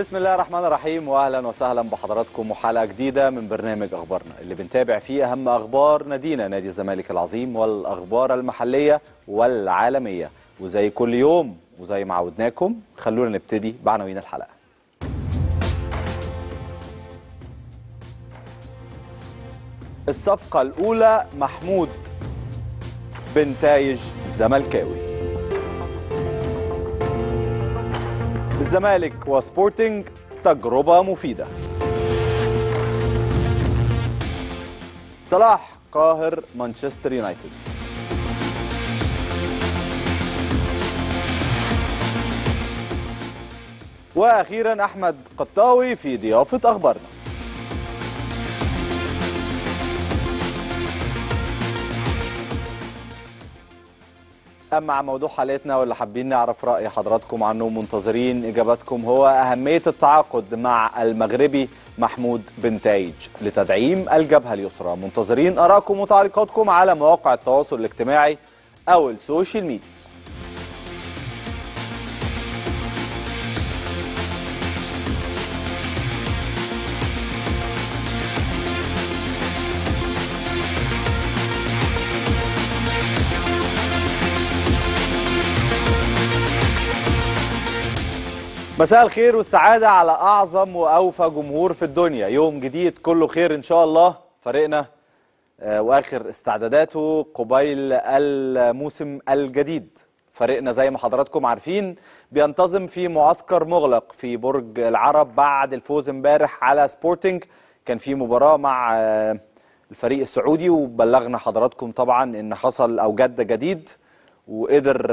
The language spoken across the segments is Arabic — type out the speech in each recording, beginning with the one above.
بسم الله الرحمن الرحيم واهلا وسهلا بحضراتكم وحلقة جديدة من برنامج أخبارنا. اللي بنتابع فيه أهم أخبار نادينا نادي الزمالك العظيم والأخبار المحلية والعالمية. وزي كل يوم وزي ما عودناكم خلونا نبتدي بعناوين الحلقة. الصفقة الأولى محمود بنتايج زملكاوي. الزمالك وسبورتنج تجربة مفيدة. صلاح قاهر مانشستر يونايتد. وأخيرا أحمد قطاوي في ضيافة أخبارنا. أما عن موضوع حلقتنا واللي حابين نعرف رأي حضراتكم عنه منتظرين إجاباتكم هو أهمية التعاقد مع المغربي محمود بنتايج لتدعيم الجبهة اليسرى. منتظرين آرائكم وتعليقاتكم على مواقع التواصل الاجتماعي أو ال social media. مساء الخير والسعادة على أعظم وأوفى جمهور في الدنيا. يوم جديد كله خير إن شاء الله. فريقنا آه، وآخر استعداداته قبيل الموسم الجديد. فريقنا زي ما حضراتكم عارفين بينتظم في معسكر مغلق في برج العرب بعد الفوز امبارح على سبورتنج. كان في مباراة مع آه، الفريق السعودي وبلغنا حضراتكم طبعا إن حصل أو جد جديد وقدر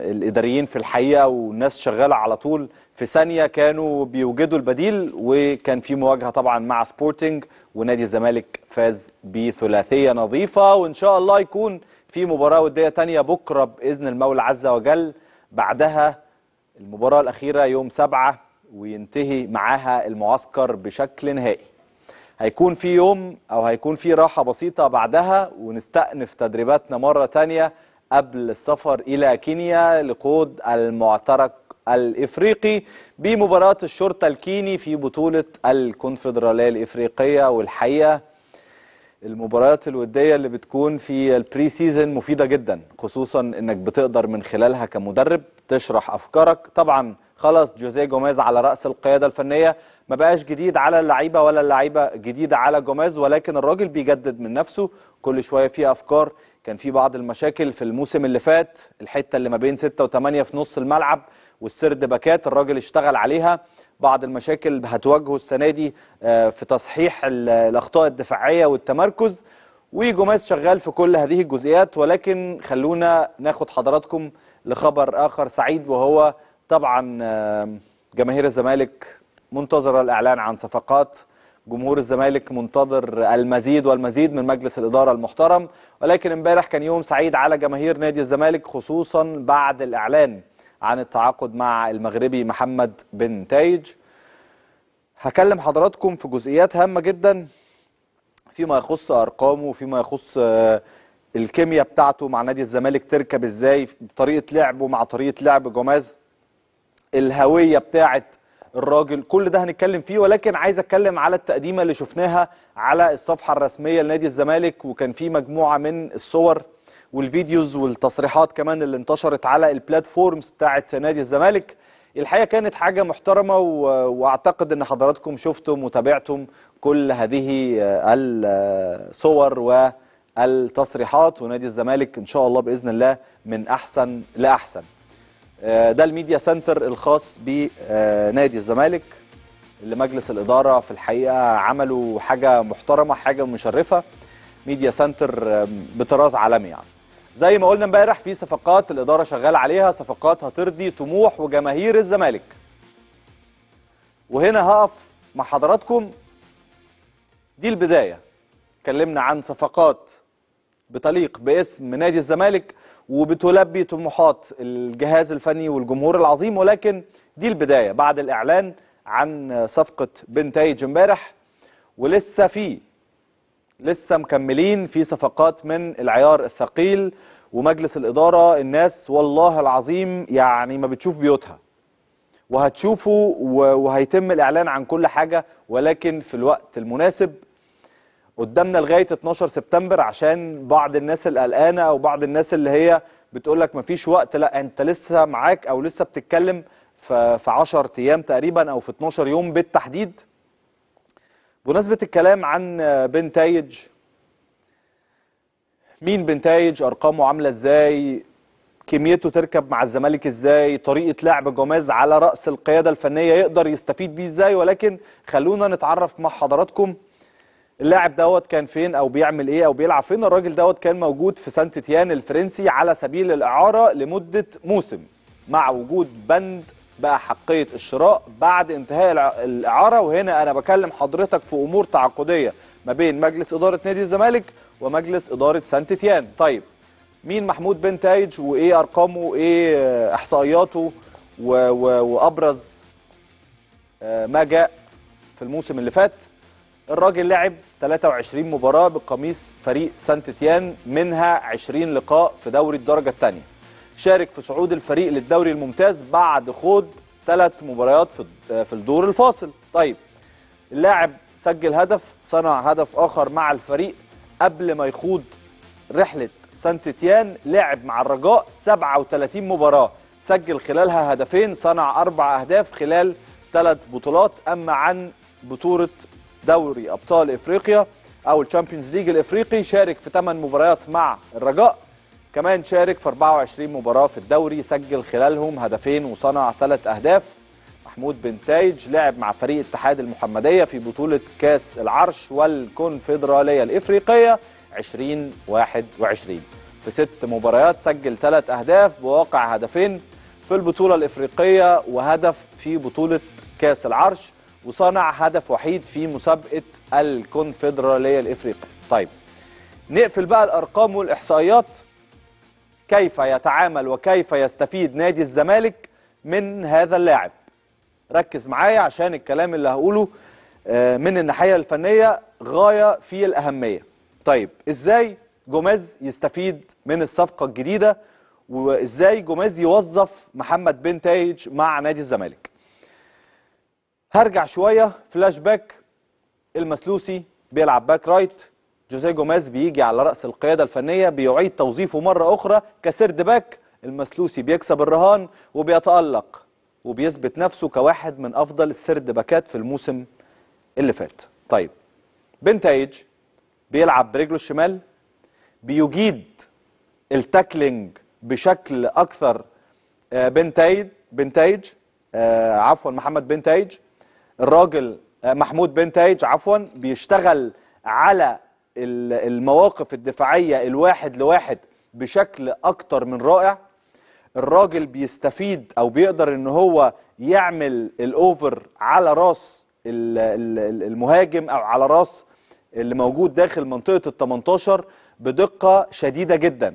الإداريين في الحقيقة والناس شغالة على طول في ثانية كانوا بيوجدوا البديل وكان في مواجهة طبعا مع سبورتنج ونادي الزمالك فاز بثلاثية نظيفة وإن شاء الله يكون في مباراة ودية تانية بكرة بإذن المولى عز وجل. بعدها المباراة الأخيرة يوم سبعة وينتهي معاها المعسكر بشكل نهائي. هيكون في يوم أو هيكون في راحة بسيطة بعدها ونستأنف تدريباتنا مرة تانية قبل السفر إلى كينيا لخوض المعترك الإفريقي بمباراة الشرطة الكيني في بطولة الكونفدرالية الإفريقية. والحقيقة المباريات الودية اللي بتكون في ال pre-season مفيدة جدا خصوصا إنك بتقدر من خلالها كمدرب تشرح أفكارك. طبعا خلاص جوزيه جوميز على رأس القيادة الفنية ما بقاش جديد على اللعيبة ولا اللعيبة جديدة على جوميز ولكن الراجل بيجدد من نفسه. كل شوية في أفكار. كان في بعض المشاكل في الموسم اللي فات الحتة اللي ما بين 6 و8 في نص الملعب. والسرد باكات الراجل اشتغل عليها. بعض المشاكل هتواجهه السنة دي آه، في تصحيح ال- الأخطاء الدفاعية والتمركز. وجوميز شغال في كل هذه الجزئيات ولكن خلونا ناخد حضراتكم لخبر آخر سعيد وهو طبعا آه، جماهير الزمالك منتظره الإعلان عن صفقات جمهور الزمالك منتظر المزيد والمزيد من مجلس الإدارة المحترم. ولكن امبارح كان يوم سعيد على جماهير نادي الزمالك خصوصا بعد الإعلان. عن التعاقد مع المغربي محمد بن تايج. هكلم حضراتكم في جزئيات هامة جدا فيما يخص أرقامه وفيما يخص آه، الكيمياء بتاعته مع نادي الزمالك تركب إزاي طريقة لعبه مع طريقة لعب جوماز الهوية بتاعه الراجل كل ده هنتكلم فيه ولكن عايز أتكلم على التقديمة اللي شفناها على الصفحة الرسمية لنادي الزمالك وكان في مجموعة من الصور والفيديوز والتصريحات كمان اللي انتشرت على البلاتفورمز بتاعه نادي الزمالك. الحقيقة كانت حاجة محترمة. وأعتقد إن حضراتكم شفتم وتابعتم كل هذه آه، الصور والتصريحات ونادي الزمالك إن شاء الله بإذن الله من أحسن لأحسن. آه، ده ال media center الخاص بنادي الزمالك اللي مجلس الإدارة في الحقيقة عملوا حاجة محترمة حاجة مشرفة. media center بطراز عالمي يعني. زي ما قلنا امبارح في صفقات الإدارة شغالة عليها صفقات هترضي طموح وجماهير الزمالك. وهنا هقف مع حضراتكم. دي البداية. اتكلمنا عن صفقات بتليق باسم نادي الزمالك وبتلبي طموحات الجهاز الفني والجمهور العظيم ولكن دي البداية بعد الإعلان عن صفقة بنتايج امبارح. ولسه في لسه مكملين في صفقات من العيار الثقيل ومجلس الإدارة. الناس والله العظيم يعني ما بتشوف بيوتها. وهتشوفوا وهيتم الإعلان عن كل حاجة ولكن في الوقت المناسب قدامنا لغاية 12 سبتمبر عشان بعض الناس اللي قلقانه أو بعض الناس اللي هي بتقول لك مفيش وقت. لا أنت لسه معاك أو لسه بتتكلم في في 10 أيام تقريبا أو في 12 يوم بالتحديد. بمناسبة الكلام عن بنتايج مين بنتايج أرقامه عاملة إزاي؟ كميته تركب مع الزمالك إزاي؟ طريقة لعب جوميز على رأس القيادة الفنية يقدر يستفيد بيه إزاي؟ ولكن خلونا نتعرف مع حضراتكم اللاعب دوت كان فين؟ أو بيعمل إيه؟ أو بيلعب فين؟ الراجل دوت كان موجود في سانت إتيان الفرنسي على سبيل الإعارة لمدة موسم مع وجود بند بأحقية الشراء بعد انتهاء الإعارة وهنا أنا بكلم حضرتك في أمور تعاقدية ما بين مجلس إدارة نادي الزمالك ومجلس إدارة سانت إتيان طيب مين محمود بن تايج وإيه أرقامه وإيه إحصائياته و- و- وأبرز آه، ما جاء في الموسم اللي فات؟ الراجل لعب 23 مباراة بقميص فريق سانت تيان منها 20 لقاء في دوري الدرجة الثانية شارك في صعود الفريق للدوري الممتاز بعد خوض ثلاث مباريات في الدور الفاصل. طيب اللاعب سجل هدف صنع هدف آخر مع الفريق قبل ما يخوض رحلة سانت إتيان لعب مع الرجاء 37 مباراة سجل خلالها هدفين صنع أربع أهداف خلال ثلاث بطولات. أما عن بطولة دوري أبطال إفريقيا أو ال Champions League الإفريقي شارك في 8 مباريات مع الرجاء كمان شارك في 24 مباراة في الدوري سجل خلالهم هدفين وصنع ثلاث أهداف. محمود بن تايج لعب مع فريق اتحاد المحمدية في بطولة كأس العرش والكونفدرالية الإفريقية 2021 في ست مباريات سجل ثلاث أهداف بواقع هدفين في البطولة الإفريقية وهدف في بطولة كأس العرش وصنع هدف وحيد في مسابقة الكونفدرالية الإفريقية. طيب نقفل بقى الأرقام والإحصائيات. كيف يتعامل وكيف يستفيد نادي الزمالك من هذا اللاعب. ركز معايا عشان الكلام اللي هقوله آه، من الناحية الفنية غاية في الأهمية. طيب إزاي جوميز يستفيد من الصفقة الجديدة؟ وإزاي جوميز يوظف محمد بن تايج مع نادي الزمالك؟ هرجع شوية فلاش باك المسلوسي بيلعب back right. جوزيه جوميز بيجي على رأس القيادة الفنية بيعيد توظيفه مرة أخرى ك third back. المسلوسي بيكسب الرهان وبيتألق وبيثبت نفسه كواحد من أفضل ال third back ات في الموسم اللي فات. طيب بنتايج بيلعب برجله الشمال بيجيد ال tackling بشكل أكثر آه، بنتايج بنتايج آه، عفوا محمد بنتايج. الراجل آه، محمود بنتايج عفوا بيشتغل على المواقف الدفاعية الواحد لواحد بشكل أكتر من رائع الراجل بيستفيد أو بيقدر إن هو يعمل ال over على راس ال- ال- المهاجم أو على راس اللي موجود داخل منطقة ال 18 بدقة شديدة جداً.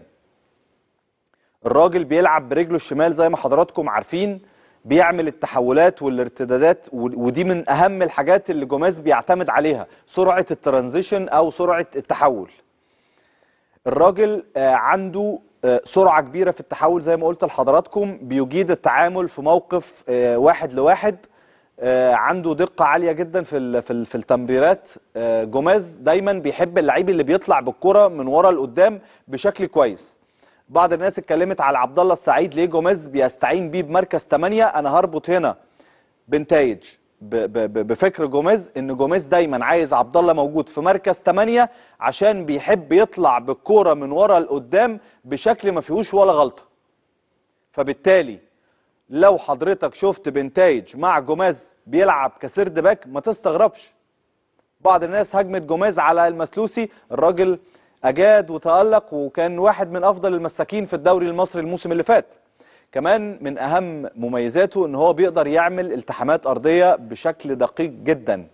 الراجل بيلعب برجله الشمال زي ما حضراتكم عارفين بيعمل التحولات والارتدادات ودي من أهم الحاجات اللي جوميز بيعتمد عليها سرعة ال transition أو سرعة التحول. الراجل آه، عنده آه، سرعة كبيرة في التحول زي ما قلت لحضراتكم بيجيد التعامل في موقف آه، واحد لواحد عنده دقة عالية جدا في في ال- في التمريرات. جوميز دايما بيحب اللعيب اللي بيطلع بالكرة من ورا لقدام بشكل كويس. بعض الناس اتكلمت على عبد الله السعيد ليه جوميز بيستعين بيه بمركز 8 أنا هربط هنا بنتايج بفكر جوميز إن جوميز دايما عايز عبد الله موجود في مركز 8 عشان بيحب يطلع بالكورة من ورا لقدام بشكل ما فيهوش ولا غلطة. فبالتالي لو حضرتك شفت بنتايج مع جوميز بيلعب ك third back ما تستغربش. بعض الناس هجمت جوميز على المسلوسي الراجل أجاد وتألق وكان واحد من أفضل المساكين في الدوري المصري الموسم اللي فات. كمان من أهم مميزاته إن هو بيقدر يعمل التحامات أرضية بشكل دقيق جدا.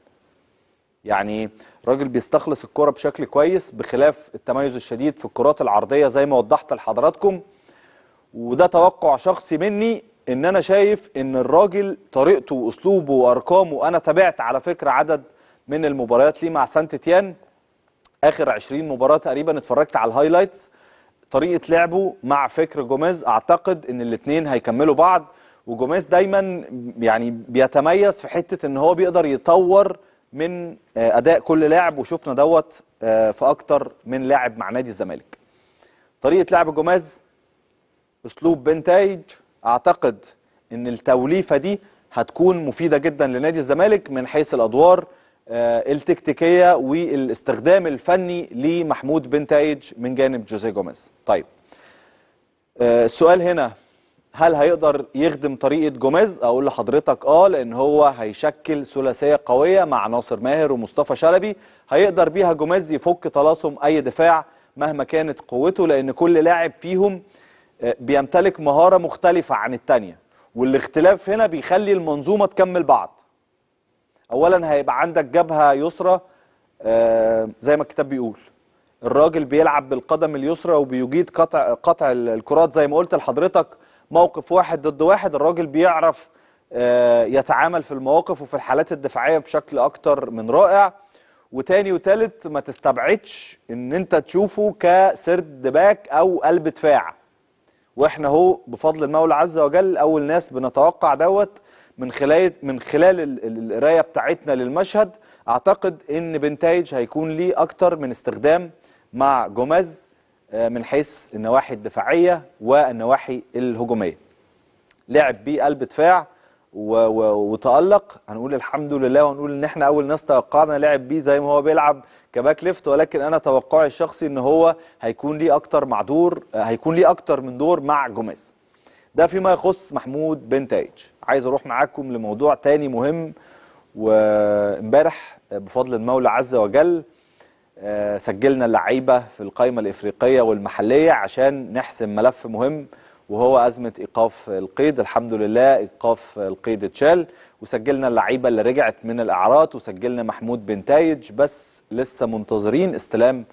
يعني راجل بيستخلص الكرة بشكل كويس بخلاف التميز الشديد في الكرات العرضية زي ما وضحت لحضراتكم. وده توقع شخصي مني إن أنا شايف إن الراجل طريقته وأسلوبه وأرقامه أنا تابعت على فكرة عدد من المباريات ليه مع سانت إتيان آخر 20 مباراة تقريبا اتفرجت على ال highlights. طريقة لعبه مع فكر جوميز أعتقد إن الاثنين هيكملوا بعض. وجوميز دايما يعني بيتميز في حتة إن هو بيقدر يطور من آه، أداء كل لاعب. وشفنا دوت آه، في أكتر من لاعب مع نادي الزمالك. طريقة لعب جوميز أسلوب بنتايج أعتقد إن التوليفة دي هتكون مفيدة جدا لنادي الزمالك من حيث الأدوار. التكتيكية والاستخدام الفني لمحمود بنتايج من جانب جوزيه جوميز. طيب آه، السؤال هنا هل هيقدر يخدم طريقة جوميز؟ أقول لحضرتك آه لأن هو هيشكل ثلاثية قوية مع ناصر ماهر ومصطفى شلبي. هيقدر بيها جوميز يفك طلاسم أي دفاع مهما كانت قوته لأن كل لاعب فيهم آه، بيمتلك مهارة مختلفة عن الثانية والاختلاف هنا بيخلي المنظومة تكمل بعض. اولا هيبقى عندك جبهة يسرى آه، زي ما الكتاب بيقول. الراجل بيلعب بالقدم اليسرى وبيجيد قطع قطع الكرات زي ما قلت لحضرتك موقف واحد ضد واحد. الراجل بيعرف آه، يتعامل في المواقف وفي الحالات الدفاعية بشكل أكتر من رائع. وتاني وتالت ما تستبعدش إن أنت تشوفه كسرد باك أو قلب دفاع. وإحنا أهو بفضل المولى عز وجل أول ناس بنتوقع دوت. من خلال من خلال ال- ال- القراية بتاعتنا للمشهد أعتقد إن بنتايج هيكون ليه أكتر من استخدام مع جوميز آه، من حيث النواحي الدفاعية والنواحي الهجومية. لعب بيه قلب دفاع و... و... وتألق. هنقول الحمد لله وهنقول إن إحنا أول ناس توقعنا لعب بيه زي ما هو بيلعب ك back left ولكن أنا توقعي الشخصي إن هو هيكون ليه أكتر مع دور آه، هيكون ليه أكتر من دور مع جوميز. ده فيما يخص محمود بنتايج عايز أروح معاكم لموضوع تاني مهم وإمبارح بفضل المولى عز وجل آه، سجلنا اللعيبة في القائمه الإفريقية والمحلية عشان نحسم ملف مهم وهو أزمة إيقاف القيد. الحمد لله إيقاف القيد اتشال وسجلنا اللعيبة اللي رجعت من الاعراض وسجلنا محمود بنتايج بس لسه منتظرين استلام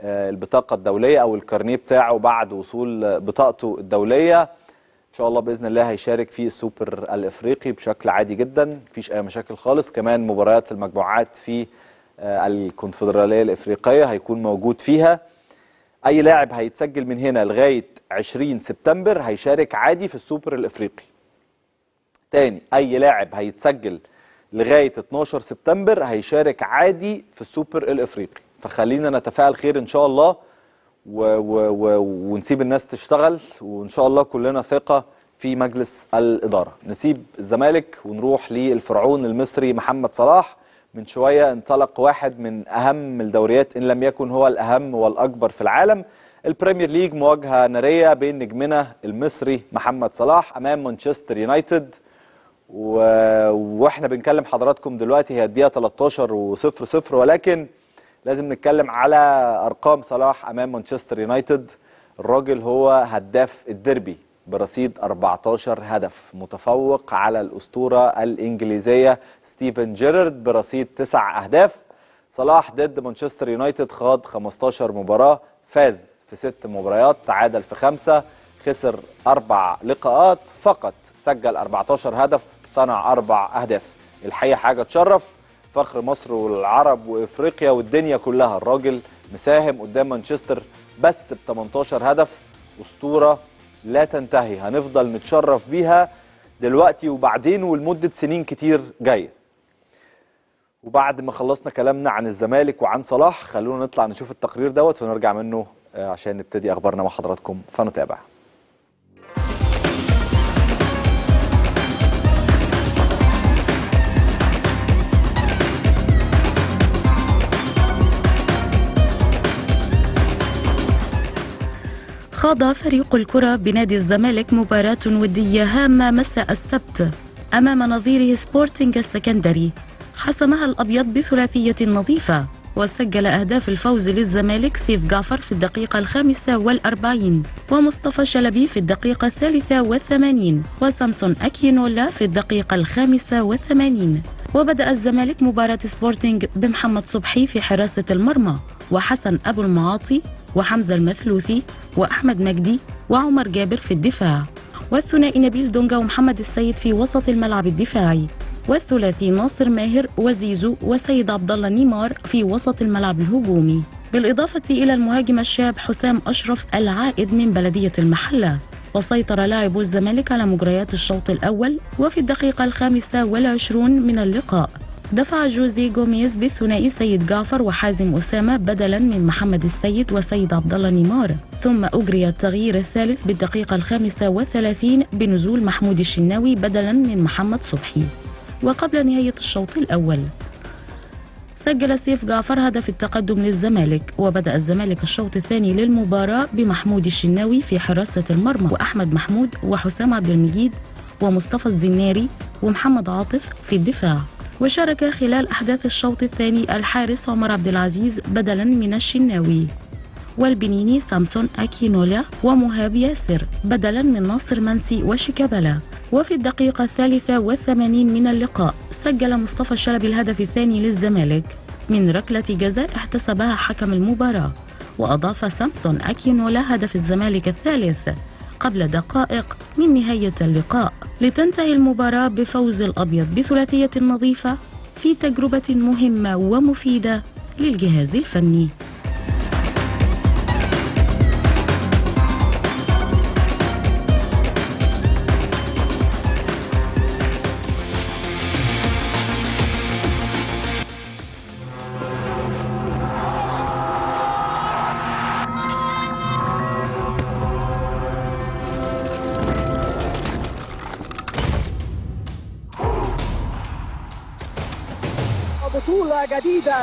آه، البطاقة الدولية أو الكارنيه بتاعه بعد وصول بطاقته الدولية. شاء الله بإذن الله هيشارك في السوبر الإفريقي بشكل عادي جدا مفيش أي مشاكل خالص. كمان مباريات المجموعات في آه، الكونفدرالية الإفريقية هيكون موجود فيها. أي لاعب هيتسجل من هنا لغاية 20 سبتمبر هيشارك عادي في السوبر الإفريقي. تاني أي لاعب هيتسجل لغاية 12 سبتمبر هيشارك عادي في السوبر الإفريقي. فخلينا نتفائل خير إن شاء الله و و و ونسيب الناس تشتغل وإن شاء الله كلنا ثقة في مجلس الإدارة. نسيب الزمالك ونروح للفرعون المصري محمد صلاح. من شوية انطلق واحد من أهم الدوريات إن لم يكن هو الأهم والأكبر في العالم ال Premier League مواجهة نارية بين نجمنا المصري محمد صلاح أمام مانشستر يونايتد. و... وإحنا بنكلم حضراتكم دلوقتي هي الدقيقة 13 و0 0 ولكن لازم نتكلم على أرقام صلاح أمام مانشستر يونايتد. الراجل هو هداف الديربي برصيد 14 هدف متفوق على الأسطورة الإنجليزية ستيفن جيرارد برصيد 9 أهداف. صلاح ضد مانشستر يونايتد خاض 15 مباراة فاز في ست مباريات تعادل في خمسة خسر أربع لقاءات فقط سجل 14 هدف صنع أربع أهداف. الحقيقة حاجة تشرف فخر مصر والعرب وإفريقيا والدنيا كلها. الراجل مساهم قدام مانشستر بس ب 18 هدف. أسطورة لا تنتهي. هنفضل نتشرف بيها دلوقتي وبعدين ولمدة سنين كتير جاية. وبعد ما خلصنا كلامنا عن الزمالك وعن صلاح خلونا نطلع نشوف التقرير دوت ونرجع منه آه، عشان نبتدي أخبارنا مع حضراتكم. فنتابع. خاض فريق الكرة بنادي الزمالك مباراة ودية هامة مساء السبت أمام نظيره سبورتينج السكندري. حسمها الأبيض بثلاثية نظيفة وسجل أهداف الفوز للزمالك سيف جعفر في الدقيقة الخامسة والأربعين ومصطفى شلبي في الدقيقة الثالثة والثمانين وسامسون أكينولا في الدقيقة الخامسة والثمانين. وبدأ الزمالك مباراة سبورتينج بمحمد صبحي في حراسة المرمى وحسن أبو المعاطي وحمزة المثلوثي وأحمد مجدي وعمر جابر في الدفاع. والثنائي نبيل دونجا ومحمد السيد في وسط الملعب الدفاعي. والثلاثي ناصر ماهر وزيزو وسيد عبد الله نيمار في وسط الملعب الهجومي. بالإضافة إلى المهاجم الشاب حسام أشرف العائد من بلدية المحلة. وسيطر لاعبو الزمالك على مجريات الشوط الأول وفي الدقيقة الخامسة والعشرون من اللقاء. دفع جوزي جوميز بالثنائي سيد جعفر وحازم أسامة بدلا من محمد السيد وسيد عبد الله نيمار. ثم أجري التغيير الثالث بالدقيقة الخامسة والثلاثين بنزول محمود الشناوي بدلا من محمد صبحي. وقبل نهاية الشوط الأول سجل سيف جعفر هدف التقدم للزمالك وبدأ الزمالك الشوط الثاني للمباراة بمحمود الشناوي في حراسة المرمى وأحمد محمود وحسام عبد المجيد ومصطفى الزناري ومحمد عاطف في الدفاع. وشارك خلال أحداث الشوط الثاني الحارس عمر عبد العزيز بدلا من الشناوي. والبنيني سامسون أكينولا ومهاب ياسر بدلا من ناصر منسي وشيكابالا. وفي الدقيقة الثالثة والثمانين من اللقاء سجل مصطفى الشلبي الهدف الثاني للزمالك. من ركلة جزاء احتسبها حكم المباراة. وأضاف سامسون أكينولا هدف الزمالك الثالث. قبل دقائق من نهاية اللقاء لتنتهي المباراة بفوز الأبيض بثلاثية نظيفة في تجربة مهمة ومفيدة للجهاز الفني.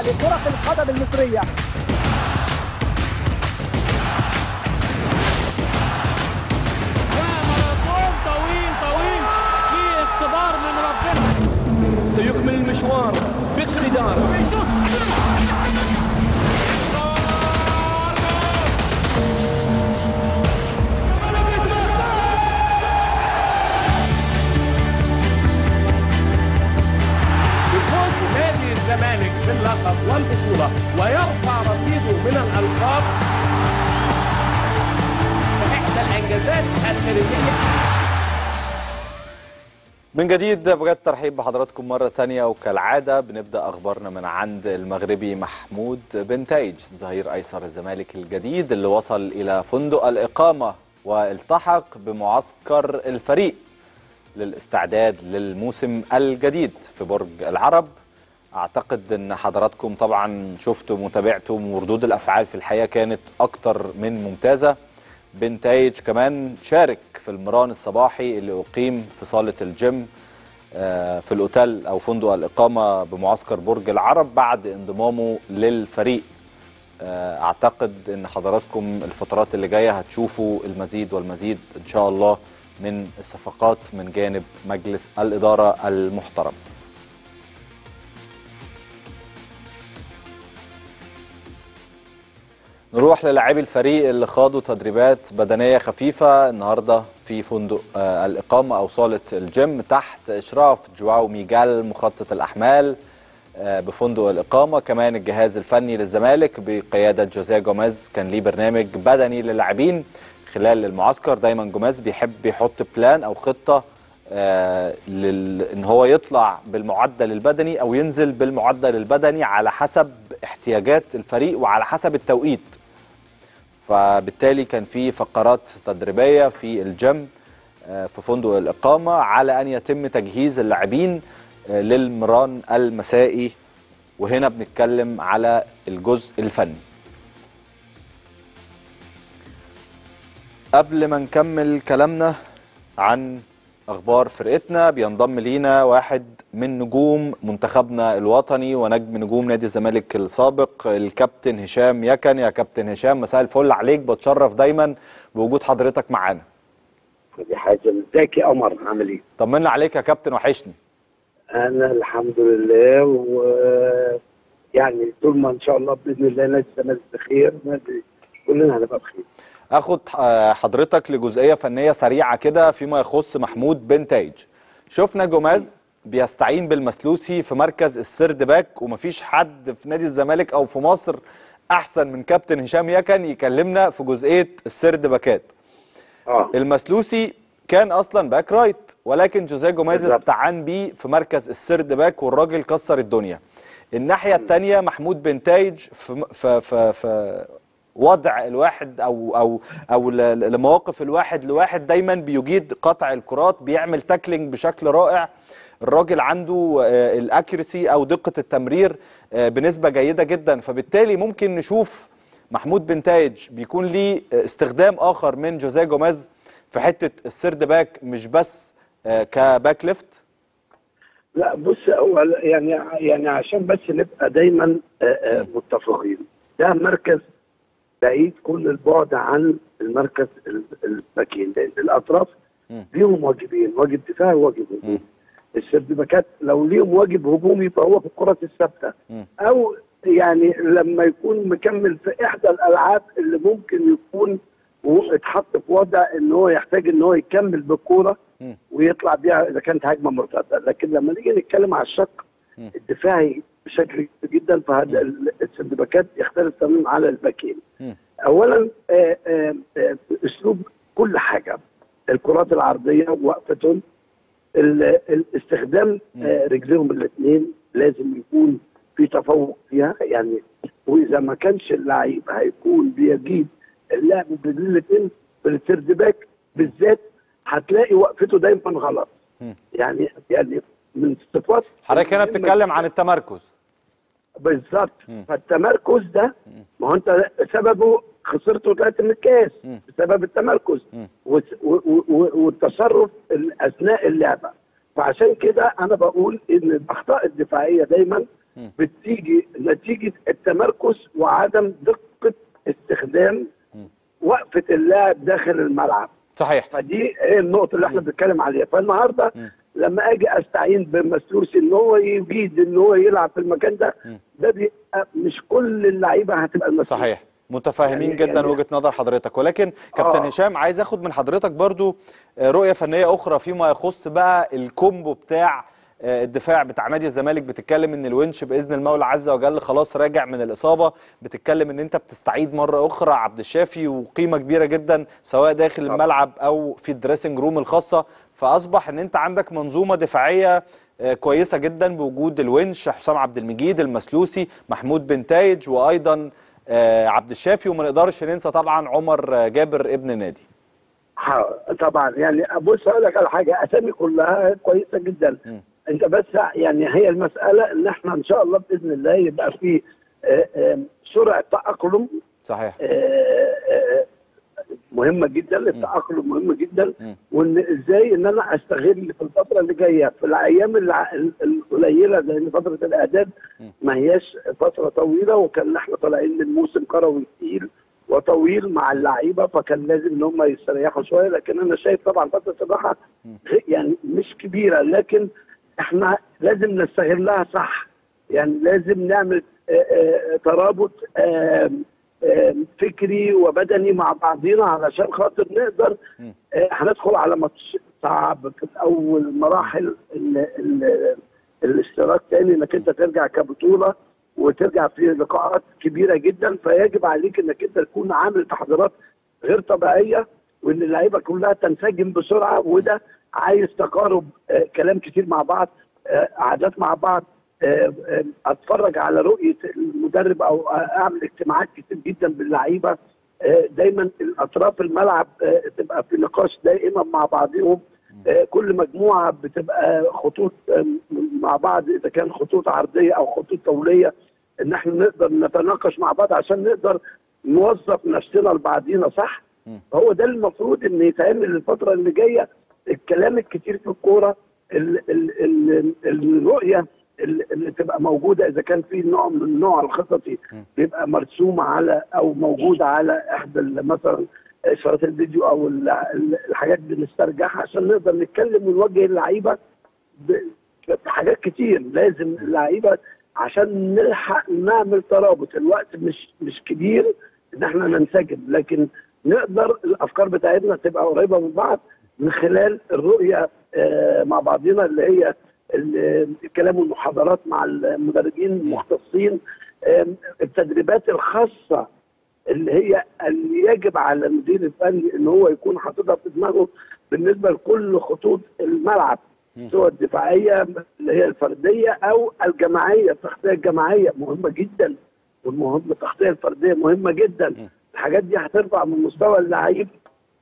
لكرة القدم المصرية. طويل طويل. في اختبار من ربنا. سيكمل المشوار. باللقب والبطولة ويرفع رصيده من الألقاب. إحدى الإنجازات التاريخية. من جديد بجد ترحيب بحضراتكم مرة تانية وكالعادة بنبدأ أخبارنا من عند المغربي محمود بن تايج ظهير أيسر الزمالك الجديد اللي وصل إلى فندق الإقامة والتحق بمعسكر الفريق للاستعداد للموسم الجديد في برج العرب. أعتقد أن حضراتكم طبعا شفتم وتابعتم وردود الأفعال في الحقيقة كانت أكتر من ممتازة. بن تايج كمان شارك في المران الصباحي اللي أقيم في صالة الجيم آه، في الأوتيل أو فندق الإقامة بمعسكر برج العرب بعد انضمامه للفريق. آه، أعتقد أن حضراتكم الفترات اللي جاية هتشوفوا المزيد والمزيد إن شاء الله من الصفقات من جانب مجلس الإدارة المحترم. نروح للاعبي الفريق اللي خاضوا تدريبات بدنية خفيفة. النهارده في فندق آه، الإقامة أو صالة الجيم تحت إشراف جواو ميجال مخطط الأحمال آه، بفندق الإقامة. كمان الجهاز الفني للزمالك بقيادة جوزيه جوميز كان ليه برنامج بدني للاعبين. خلال المعسكر دايما جوميز بيحب يحط plan أو خطة آه، لل... إن هو يطلع بالمعدل البدني أو ينزل بالمعدل البدني على حسب احتياجات الفريق وعلى حسب التوقيت. فبالتالي كان في فقرات تدريبية في الجيم آه، في فندق الإقامة على أن يتم تجهيز اللاعبين آه، للمران المسائي. وهنا بنتكلم على الجزء الفني. قبل ما نكمل كلامنا عن أخبار فرقتنا بينضم لينا واحد من نجوم منتخبنا الوطني ونجم نجوم نادي الزمالك السابق الكابتن هشام يكن. يا كابتن هشام مساء الفل عليك. بتشرف دايما بوجود حضرتك معانا. دي حاجة ازيك يا قمر. عامل إيه؟ طمنا عليك يا كابتن وحشني. أنا الحمد لله و يعني طول ما إن شاء الله بإذن الله نادي الزمالك بخير نادي كلنا هنبقى بخير. أخد آه، حضرتك لجزئية فنية سريعة كده فيما يخص محمود بنتايج شفنا جوميز بيستعين بالمسلوسي في مركز ال third back ومفيش حد في نادي الزمالك أو في مصر أحسن من كابتن هشام يكن يكلمنا في جزئية ال third backات. آه. المسلوسي كان أصلا back right ولكن جوزيه بالظبط. استعان بيه في مركز ال third back والراجل كسر الدنيا. الناحية الثانية محمود بنتايج في في في, في وضع الواحد أو أو أو لمواقف الواحد لواحد دايما بيجيد قطع الكرات بيعمل tackling بشكل رائع. الراجل عنده آه، ال accuracy أو دقة التمرير آه، بنسبة جيدة جدا. فبالتالي ممكن نشوف محمود بنتايج بيكون ليه استخدام آخر من جوزيه جوميز في حتة ال third back مش بس آه، ك back left؟ لا بص هو يعني يعني عشان بس نبقى دايما آه، آه، متفقين. ده مركز بعيد كل البعد عن المركز ال- ال backين لأن الأطراف. ليهم واجبين واجب دفاعي وواجب هجومي ال third backات لو ليهم واجب هجومي فهو في الكرات الثابتة. أو يعني لما يكون مكمل في إحدى الألعاب اللي ممكن يكون اتحط في وضع إن هو يحتاج إن هو يكمل بالكورة. ويطلع بيها إذا كانت هجمة مرتدة لكن لما نيجي نتكلم على الشق. الدفاعي بشكل كبير جدا فهذا ال- السندباكات يختلف تماما على الباكين. اولا آه، آه، أسلوب كل حاجة الكرات العرضية وقفتهم الاستخدام آه، رجليهم الاثنين لازم يكون في تفوق فيها. يعني وإذا ما كانش اللعيب هيكون بيجيد اللعب بالاثنين بالثيرد باك بالذات هتلاقي وقفته دايما غلط. يعني يعني من صفات حضرتك هنا بتتكلم عن التمركز. بالظبط. فالتمركز ده ما هو انت سببه خسرته ثلاثة من الكاس. بسبب التمركز والتصرف ال- أثناء اللعبة فعشان كده أنا بقول إن الأخطاء الدفاعية دايما. بتيجي نتيجة التمركز وعدم دقة استخدام. وقفة اللاعب داخل الملعب صحيح فدي هي النقطة اللي إحنا بنتكلم عليها فالنهاردة. لما أجي أستعين بمسلوسي إن هو يجيد إن هو يلعب في المكان ده. ده بيبقى مش كل اللعيبة هتبقى المسلوس صحيح. متفاهمين يعني- جدا يعني- وجهة نظر حضرتك. ولكن كابتن آه. هشام عايز آخد من حضرتك برضو آه، رؤية فنية أخرى فيما يخص بقى الكومبو بتاع آه، الدفاع بتاع نادي الزمالك. بتتكلم إن الونش بإذن المولى عز وجل خلاص راجع من الإصابة. بتتكلم إن أنت بتستعيد مرة أخرى عبد الشافي وقيمة كبيرة جدا سواء داخل الملعب أو في ال dressing room الخاصة. فأصبح إن أنت عندك منظومة دفاعية آه، كويسة جدا بوجود الونش حسام عبد المجيد المسلوسي محمود بنتايج وأيضا آه، عبد الشافي وما نقدرش ننسى طبعا عمر آه، جابر ابن نادي. طبعا يعني بص أقول لك على حاجة أسامي كلها كويسة جدا. مم. أنت بس يعني هي المسألة إن إحنا إن شاء الله بإذن الله يبقى في آه، آه، سرعة تأقلم. صحيح. آه، آه، مهمة جدا التاقلم مهم جدا. وإن إزاي إن أنا أستغل في الفترة اللي جاية في الأيام القليلة لأن فترة الإعداد ما هياش فترة طويلة وكان إحنا طالعين من موسم كروي تقيل وطويل مع اللعيبة فكان لازم إن هم يستريحوا شوية. لكن أنا شايف طبعا فترة الراحه يعني مش كبيرة لكن إحنا لازم نستغلها صح. يعني لازم نعمل ترابط فكري وبدني مع بعضينا علشان خاطر نقدر آه، هندخل على ماتش صعب في أول مراحل ال- ال- الاشتراك تاني إنك أنت ترجع كبطولة وترجع في لقاءات كبيرة جدا. فيجب عليك إنك أنت تكون عامل تحضيرات غير طبيعية وإن اللعيبة كلها تنسجم بسرعة وده عايز تقارب آه، كلام كتير مع بعض آه، عادات مع بعض اتفرج على رؤية المدرب أو آه، اعمل اجتماعات كتير جدا باللعيبة. آه، دايما الاطراف الملعب آه، تبقى في نقاش دائما مع بعضهم. آه، كل مجموعة بتبقى خطوط آه، مع بعض إذا كان خطوط عرضية أو خطوط طوليه إن إحنا نقدر نتناقش مع بعض عشان نقدر نوظف نفسنا لبعضينا صح؟ هو ده المفروض إن يتعمل الفترة اللي جاية. الكلام الكتير في الكورة ال- ال- ال- الرؤية ال- اللي تبقى موجودة إذا كان في نوع من النوع الخططي بيبقى مرسوم على أو موجود على إحدى مثلا إشارات الفيديو أو ال- ال- الحاجات بنسترجعها عشان نقدر نتكلم ونوجه اللعيبة بحاجات كتير. لازم اللعيبة عشان نلحق نعمل ترابط. الوقت مش مش كبير إن إحنا ننسجم لكن نقدر الأفكار بتاعتنا تبقى قريبة من بعض من خلال الرؤية آه، مع بعضنا اللي هي الكلام والمحاضرات مع المدربين المختصين التدريبات الخاصة اللي هي اللي يجب على المدير الفني إن هو يكون حاططها في دماغه بالنسبة لكل خطوط الملعب سواء الدفاعية اللي هي الفردية أو الجماعية التغطية الجماعية مهمة جدا والمهم التغطية الفردية مهمة جدا. الحاجات دي هترفع من مستوى اللعيب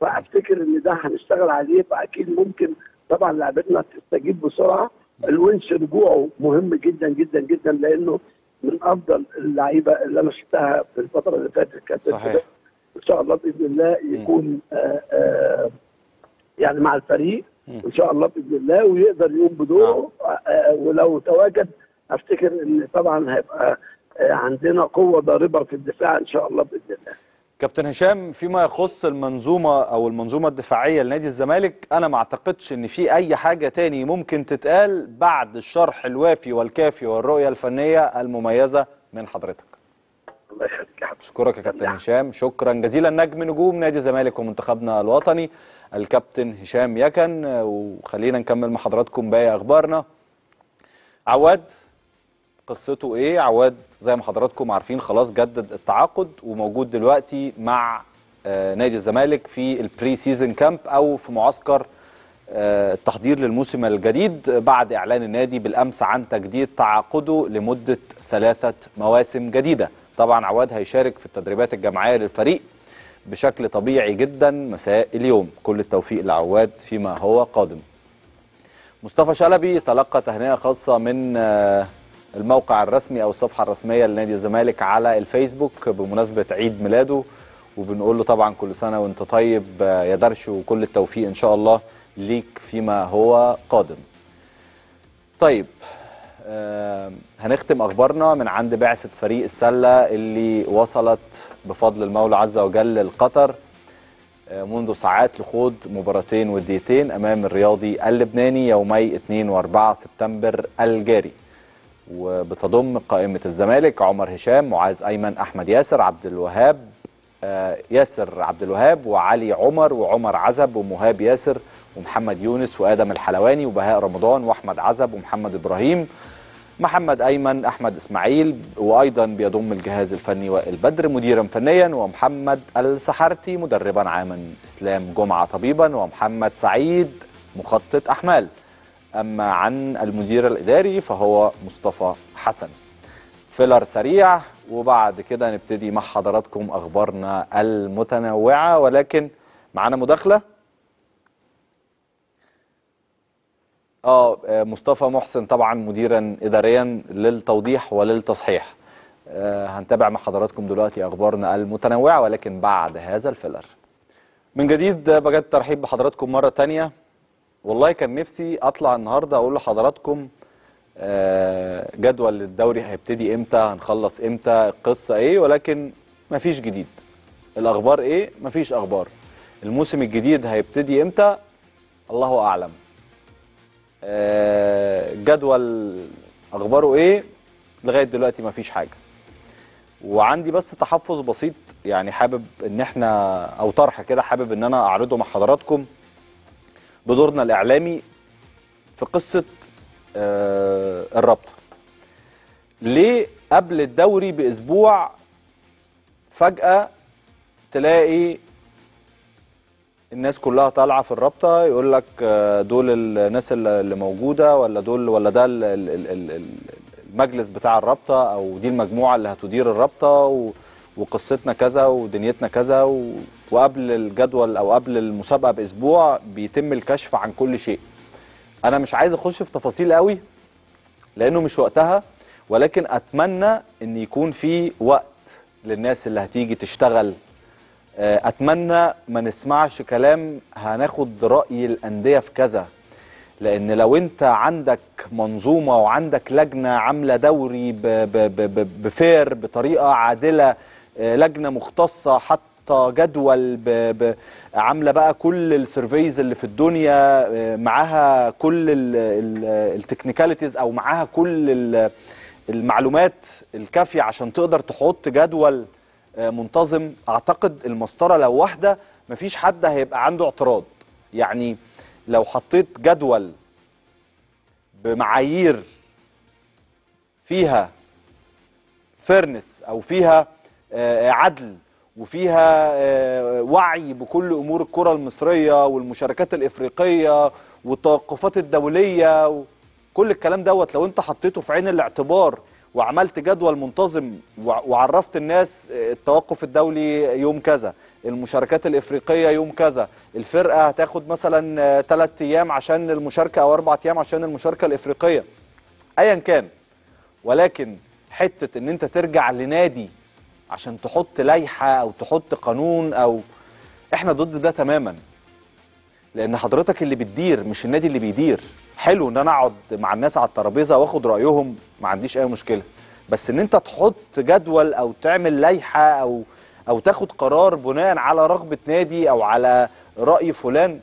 فأفتكر إن ده هنشتغل عليه فأكيد ممكن طبعا لعبتنا تستجيب بسرعة. الونش رجوعه مهم جدا جدا جدا لأنه من أفضل اللعيبة اللي أنا شفتها في الفترة اللي فاتت. كانت صحيح. إن شاء الله بإذن الله يكون آه آه يعني مع الفريق. إن شاء الله بإذن الله ويقدر يقوم بدوره. آه ولو تواجد أفتكر إن طبعا هيبقى عندنا قوة ضاربة في الدفاع إن شاء الله بإذن الله. كابتن هشام فيما يخص المنظومة أو المنظومة الدفاعية لنادي الزمالك أنا ما أعتقدش إن في أي حاجة تاني ممكن تتقال بعد الشرح الوافي والكافي والرؤية الفنية المميزة من حضرتك. الله يخليك يا حبيبي. أشكرك يا كابتن هشام. شكرا. جزيلا نجم نجوم نادي الزمالك ومنتخبنا الوطني الكابتن هشام يكن. وخلينا نكمل مع حضراتكم باقي أخبارنا. عواد قصته إيه؟ عواد زي ما حضراتكم عارفين خلاص جدد التعاقد وموجود دلوقتي مع آه، نادي الزمالك في البري سيزن كامب أو في معسكر آه، التحضير للموسم الجديد بعد إعلان النادي بالأمس عن تجديد تعاقده لمدة ثلاثة مواسم جديدة. طبعا عواد هيشارك في التدريبات الجماعية للفريق بشكل طبيعي جدا. مساء اليوم. كل التوفيق لعواد فيما هو قادم. مصطفى شلبي تلقى تهنئه خاصة من آه، الموقع الرسمي أو الصفحة الرسمية لنادي الزمالك على الفيسبوك بمناسبة عيد ميلاده وبنقول له طبعا كل سنة وأنت طيب يا درش وكل التوفيق إن شاء الله ليك فيما هو قادم. طيب آه، هنختم أخبارنا من عند بعثة فريق السلة اللي وصلت بفضل المولى عز وجل لقطر آه، منذ ساعات لخوض مباراتين وديتين أمام الرياضي اللبناني يومي 2 و4 سبتمبر الجاري. وبتضم قائمة الزمالك عمر هشام معاذ أيمن أحمد ياسر عبد الوهاب آه، ياسر عبد الوهاب وعلي عمر وعمر عزب ومهاب ياسر ومحمد يونس وآدم الحلواني وبهاء رمضان وأحمد عزب ومحمد إبراهيم محمد أيمن أحمد إسماعيل وأيضا بيضم الجهاز الفني وائل بدر مديرا فنيا ومحمد السحرتي مدربا عاما إسلام جمعة طبيبا ومحمد سعيد مخطط أحمال. أما عن المدير الإداري فهو مصطفى حسن. فيلر سريع وبعد كده نبتدي مع حضراتكم أخبارنا المتنوعة. ولكن معانا مداخلة؟ آه، مصطفى محسن طبعا مديرا اداريا للتوضيح وللتصحيح. آه، هنتابع مع حضراتكم دلوقتي أخبارنا المتنوعة ولكن بعد هذا الفيلر. من جديد بجد ترحيب بحضراتكم مرة تانية. والله كان نفسي أطلع النهارده أقول لحضراتكم آه، جدول الدوري هيبتدي إمتى هنخلص إمتى القصة إيه ولكن مفيش جديد. الأخبار إيه؟ مفيش أخبار. الموسم الجديد هيبتدي إمتى؟ الله أعلم. آه، جدول أخباره إيه؟ لغاية دلوقتي مفيش حاجة. وعندي بس تحفظ بسيط يعني حابب إن إحنا أو طرح كده حابب إن أنا أعرضه مع حضراتكم. بدورنا الإعلامي في قصة آه، الرابطة. ليه قبل الدوري بأسبوع فجأة تلاقي الناس كلها طالعة في الرابطة يقول لك آه، دول الناس اللي موجودة ولا دول ولا ده ال- ال- ال- ال- ال- المجلس بتاع الرابطة أو دي المجموعة اللي هتدير الرابطة و- وقصتنا كذا ودنيتنا كذا و- وقبل الجدول أو قبل المسابقة بأسبوع بيتم الكشف عن كل شيء. أنا مش عايز أخش في تفاصيل قوي لأنه مش وقتها ولكن أتمنى إن يكون في وقت للناس اللي هتيجي تشتغل آه، أتمنى ما نسمعش كلام هناخد رأي الأندية في كذا لأن لو أنت عندك منظومة وعندك لجنة عاملة دوري بفير بطريقة عادلة لجنة مختصة حاطة جدول ب- ب- عاملة بقى كل ال surveys اللي في الدنيا آه، معاها كل ال technicalities أو معاها كل ال- المعلومات الكافية عشان تقدر تحط جدول آه، منتظم. أعتقد المسطرة لو واحدة مفيش حد هيبقى عنده اعتراض. يعني لو حطيت جدول بمعايير فيها fairness أو فيها آه، عدل وفيها آه، وعي بكل أمور الكرة المصرية والمشاركات الإفريقية والتوقفات الدولية وكل الكلام دوت. لو أنت حطيته في عين الاعتبار وعملت جدول منتظم وع- وعرفت الناس التوقف الدولي يوم كذا المشاركات الإفريقية يوم كذا الفرقة هتاخد مثلا ثلاث أيام عشان المشاركة أو أربع أيام عشان المشاركة الإفريقية. ايا كان. ولكن حتة إن أنت ترجع لنادي عشان تحط لائحة أو تحط قانون أو إحنا ضد ده تماما. لأن حضرتك اللي بتدير مش النادي اللي بيدير. حلو إن أنا أقعد مع الناس على الترابيزة وآخد رأيهم ما عنديش أي مشكلة. بس إن أنت تحط جدول أو تعمل لائحة أو أو تاخد قرار بناء على رغبة نادي أو على رأي فلان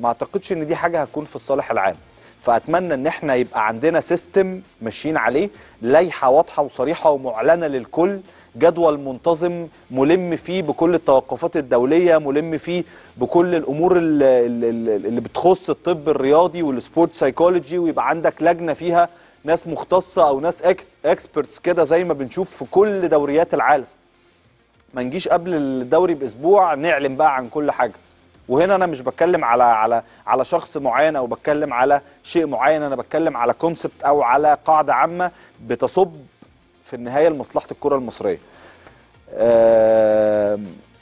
ما أعتقدش إن دي حاجة هتكون في الصالح العام. فأتمنى إن إحنا يبقى عندنا system ماشيين عليه لائحة واضحة وصريحة ومعلنة للكل جدول منتظم ملم فيه بكل التوقفات الدولية ملم فيه بكل الأمور ال- ال- ال- اللي بتخص الطب الرياضي وال sport psychology ويبقى عندك لجنة فيها ناس مختصة أو ناس experts كده زي ما بنشوف في كل دوريات العالم. ما نجيش قبل الدوري بأسبوع نعلن بقى عن كل حاجة. وهنا أنا مش بتكلم على على على شخص معين أو بتكلم على شيء معين أنا بتكلم على concept أو على قاعدة عامة بتصب في النهاية لمصلحة الكرة المصرية.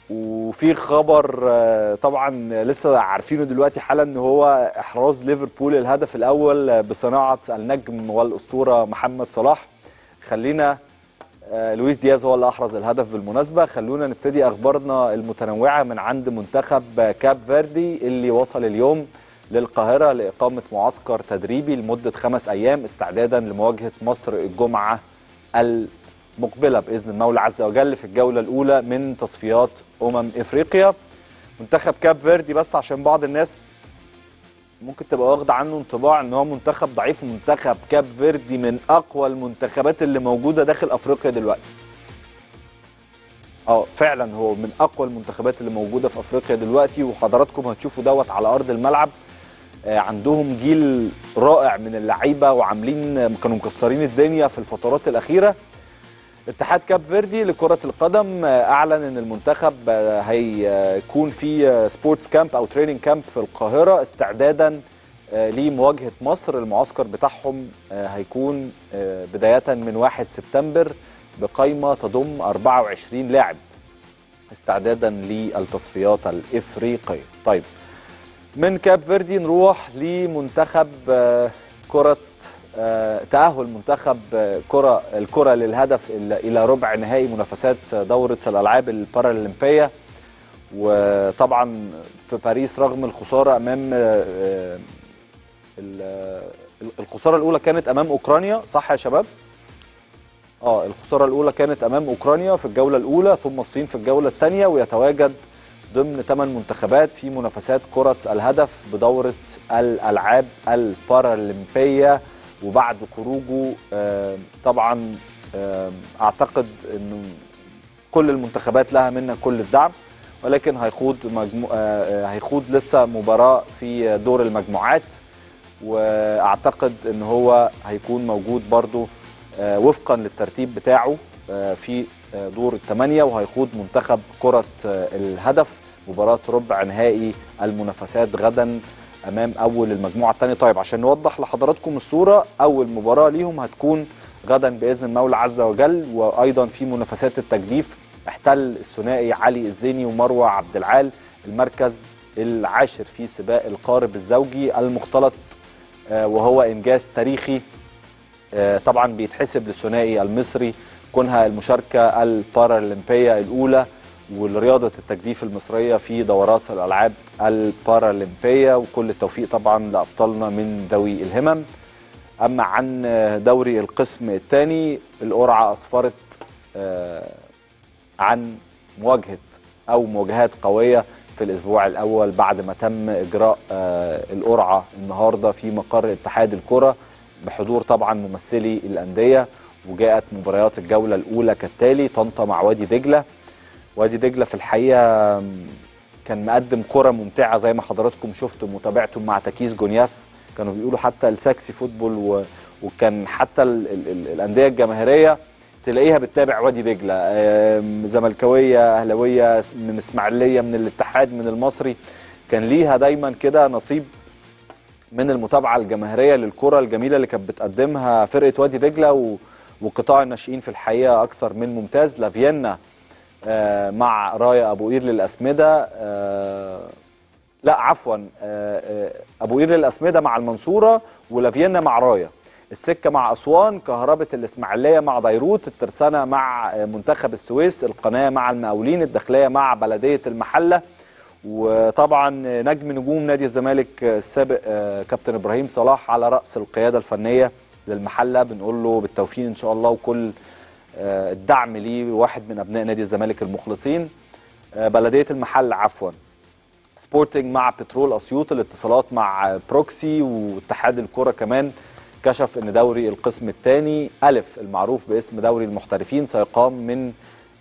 وفي خبر آه، طبعا لسه عارفينه دلوقتي حالا إن هو إحراز ليفربول الهدف الأول بصناعة النجم والأسطورة محمد صلاح. خلينا آه، لويس دياز هو اللي أحرز الهدف بالمناسبة. خلونا نبتدي أخبارنا المتنوعة من عند منتخب كاب فيردي اللي وصل اليوم للقاهرة لإقامة معسكر تدريبي لمدة خمس أيام استعدادا لمواجهة مصر الجمعة المقبلة بإذن المولى عز وجل في الجولة الأولى من تصفيات أمم إفريقيا. منتخب كاب فيردي بس عشان بعض الناس ممكن تبقى واخدة عنه انطباع إن هو منتخب ضعيف منتخب كاب فيردي من أقوى المنتخبات اللي موجودة داخل أفريقيا دلوقتي. آه فعلا هو من أقوى المنتخبات اللي موجودة في أفريقيا دلوقتي وحضراتكم هتشوفوا دوت على أرض الملعب. عندهم جيل رائع من اللعيبة وعاملين كانوا مكسرين الدنيا في الفترات الأخيرة. اتحاد كاب فيردي لكرة القدم آه، أعلن أن المنتخب آه، هيكون في آه، sports camp أو training camp في القاهرة استعدادا آه، لمواجهة مصر. المعسكر بتاعهم آه، هيكون آه، بداية من 1 سبتمبر بقائمة تضم 24 لاعب استعدادا للتصفيات الإفريقية. طيب من كاب فيردي نروح لمنتخب آه، كرة آه، تأهل منتخب آه، كرة الكرة للهدف إلى ربع نهائي منافسات دورة الألعاب البارالمبية وطبعا في باريس رغم الخسارة أمام ال- الخسارة الأولى كانت أمام أوكرانيا صح يا شباب؟ آه الخسارة الأولى كانت أمام أوكرانيا في الجولة الأولى ثم الصين في الجولة الثانية ويتواجد ضمن ثمان منتخبات في منافسات كرة الهدف بدورة الألعاب البارالمبية وبعد خروجه آه، طبعا آه، أعتقد أنه كل المنتخبات لها منا كل الدعم ولكن هيخوض مجمو... آه، هيخوض لسه مباراة في دور المجموعات وأعتقد إن هو هيكون موجود برضو وفقا للترتيب بتاعه في دور الثمانية وهيخوض منتخب كرة آه، الهدف مباراة ربع نهائي المنافسات غدا أمام أول المجموعة الثانية. طيب عشان نوضح لحضراتكم الصورة أول مباراة ليهم هتكون غدا بإذن المولى عز وجل وأيضا في منافسات التجديف احتل الثنائي علي الزيني ومروة عبد العال المركز العاشر في سباق القارب الزوجي المختلط آه، وهو إنجاز تاريخي آه، طبعا بيتحسب للثنائي المصري كونها المشاركة البارالمبية الأولى ورياضه التجديف المصرية في دورات الألعاب البارالمبية وكل التوفيق طبعا لأبطالنا من ذوي الهمم. أما عن دوري القسم الثاني القرعه أسفرت آه، عن مواجهة أو مواجهات قوية في الأسبوع الأول بعد ما تم إجراء آه، القرعه النهارده في مقر اتحاد الكرة بحضور طبعا ممثلي الأندية. وجاءت مباريات الجولة الأولى كالتالي طنطا مع وادي دجلة. وادي دجلة في الحقيقة كان مقدم كرة ممتعة زي ما حضراتكم شفتم وتابعتم مع تاكيس جونياس. كانوا بيقولوا حتى ال sexy football و... وكان حتى ال... ال... ال... الأندية الجماهيرية تلاقيها بتتابع وادي دجلة. آم، زملكاوية أهلاوية من إسماعيلية من الاتحاد من المصري. كان ليها دايما كده نصيب من المتابعة الجماهيرية للكرة الجميلة اللي كانت بتقدمها فرقة وادي دجلة و... وقطاع الناشئين في الحقيقة أكثر من ممتاز. لافيينا آه، مع رايا أبو قير للأسمدة آه، لا عفوا آه، أبو قير للأسمدة مع المنصورة ولافيينا مع رايا السكة مع أسوان كهربة الإسماعيلية مع بيروت الترسانة مع منتخب السويس القناة مع المقاولين الداخلية مع بلدية المحلة. وطبعا نجم نجوم نادي الزمالك السابق كابتن إبراهيم صلاح على رأس القيادة الفنية. للمحلة بنقول له بالتوفيق إن شاء الله وكل آه، الدعم ليه واحد من أبناء نادي الزمالك المخلصين. آه، بلدية المحلة عفوا. سبورتنج مع بترول أسيوط الاتصالات مع بروكسي واتحاد الكرة كمان كشف إن دوري القسم الثاني ألف المعروف باسم دوري المحترفين سيقام من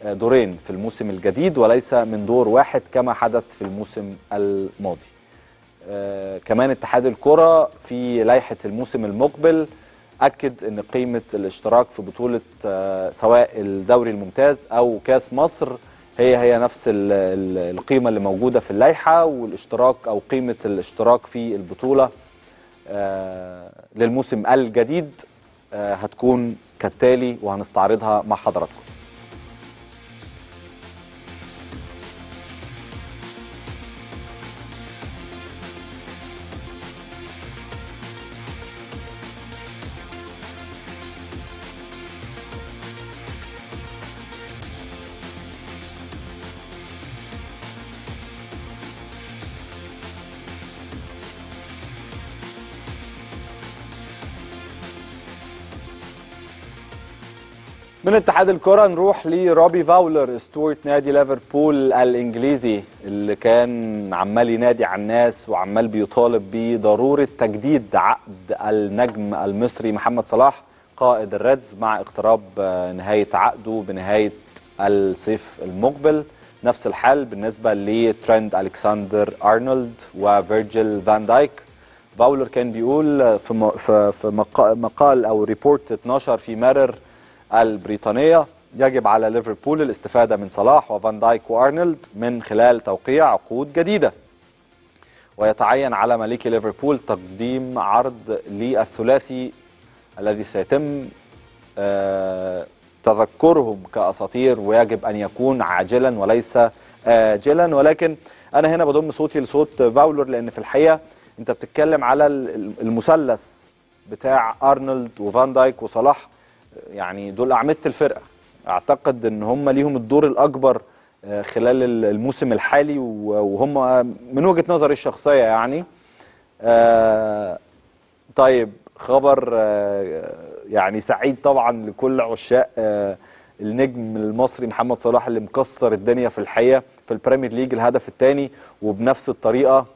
آه، دورين في الموسم الجديد وليس من دور واحد كما حدث في الموسم الماضي. كمان اتحاد الكرة في لائحة الموسم المقبل أكد أن قيمة الاشتراك في بطولة آه، سواء الدوري الممتاز أو كأس مصر هي هي نفس ال- ال- القيمة اللي موجودة في اللائحة والاشتراك أو قيمة الاشتراك في البطولة آه، للموسم الجديد آه، هتكون كالتالي وهنستعرضها مع حضراتكم. من اتحاد الكرة نروح لروبي فاولر اسطورة نادي ليفربول الإنجليزي اللي كان عمال ينادي على الناس وعمال بيطالب بضرورة تجديد عقد النجم المصري محمد صلاح قائد ال Reds مع اقتراب آه، نهاية عقده بنهاية الصيف المقبل. نفس الحال بالنسبة لترنت ألكسندر أرنولد وفيرجيل فان دايك. فاولر كان بيقول في مقال أو report اتنشر في ميرور البريطانية يجب على ليفربول الاستفادة من صلاح وفان دايك وأرنولد من خلال توقيع عقود جديدة. ويتعين على ملكي ليفربول تقديم عرض للثلاثي الذي سيتم آه، تذكرهم كأساطير ويجب أن يكون عاجلا وليس آجلا. ولكن أنا هنا بضم صوتي لصوت فاولر لأن في الحقيقة أنت بتتكلم على ال- المثلث بتاع أرنولد وفان دايك وصلاح. يعني دول أعمدة الفرقة. أعتقد إن هم ليهم الدور الأكبر آه، خلال ال- الموسم الحالي وهم من وجهة نظري الشخصية يعني. آه، طيب خبر آه، يعني سعيد طبعا لكل عشاق آه، النجم المصري محمد صلاح اللي مكسر الدنيا في الحقيقة في ال Premier League الهدف الثاني وبنفس الطريقة.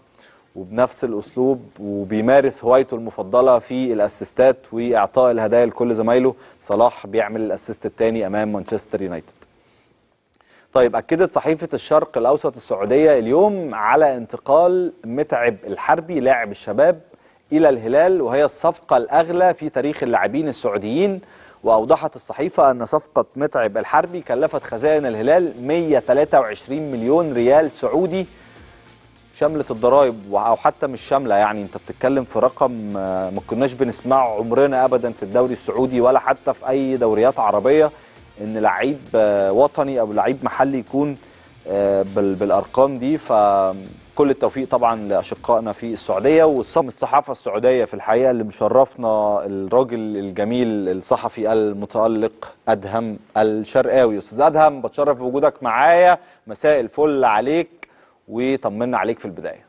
وبنفس الأسلوب وبيمارس هوايته المفضلة في الأسيستات وإعطاء الهدايا لكل زمايله صلاح بيعمل الأسيست الثاني أمام مانشستر يونايتد. طيب أكدت صحيفة الشرق الأوسط السعودية اليوم على انتقال متعب الحربي لاعب الشباب إلى الهلال وهي الصفقة الأغلى في تاريخ اللاعبين السعوديين. وأوضحت الصحيفة أن صفقة متعب الحربي كلفت خزائن الهلال 123 مليون ريال سعودي شاملة الضرائب أو حتى مش شاملة يعني. أنت بتتكلم في رقم آه، ما كناش بنسمعه عمرنا أبدا في الدوري السعودي ولا حتى في أي دوريات عربية إن لعيب آه، وطني أو لعيب محلي يكون آه، بال- بالأرقام دي. فكل التوفيق طبعا لأشقائنا في السعودية والصم الصحافة السعودية في الحقيقة اللي مشرفنا الراجل الجميل الصحفي المتألق أدهم الشرقاوي. أستاذ أدهم بتشرف بوجودك معايا. مساء الفل عليك. وطمنا عليك في البداية.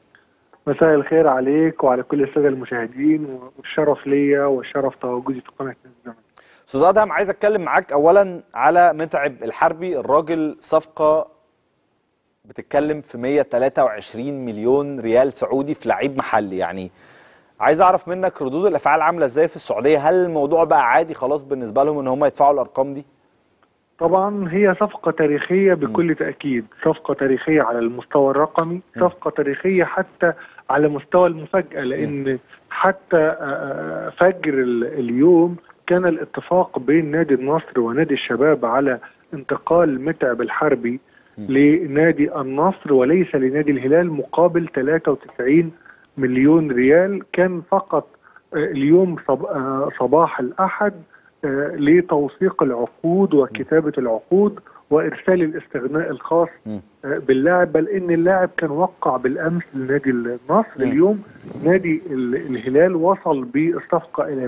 مساء الخير عليك وعلى كل السادة المشاهدين والشرف ليا والشرف تواجدي في قناة الزمن. أستاذ أدهم عايز أتكلم معاك اولا على متعب الحربي. الراجل صفقة بتتكلم في 123 مليون ريال سعودي في لعيب محلي. يعني عايز أعرف منك ردود الأفعال عاملة إزاي في السعودية؟ هل الموضوع بقى عادي خلاص بالنسبة لهم إن هم يدفعوا الأرقام دي؟ طبعا هي صفقة تاريخية بكل تأكيد. صفقة تاريخية على المستوى الرقمي صفقة تاريخية حتى على مستوى المفاجأة لأن حتى آه، آه، فجر ال- اليوم كان الاتفاق بين نادي النصر ونادي الشباب على انتقال متعب الحربي لنادي النصر وليس لنادي الهلال مقابل 93 مليون ريال. كان فقط آه، اليوم صب- صباح الأحد لتوثيق العقود وكتابة العقود وإرسال الاستغناء الخاص. آه، باللاعب بل إن اللاعب كان وقع بالأمس لنادي النصر. اليوم نادي ال- الهلال وصل بالصفقه إلى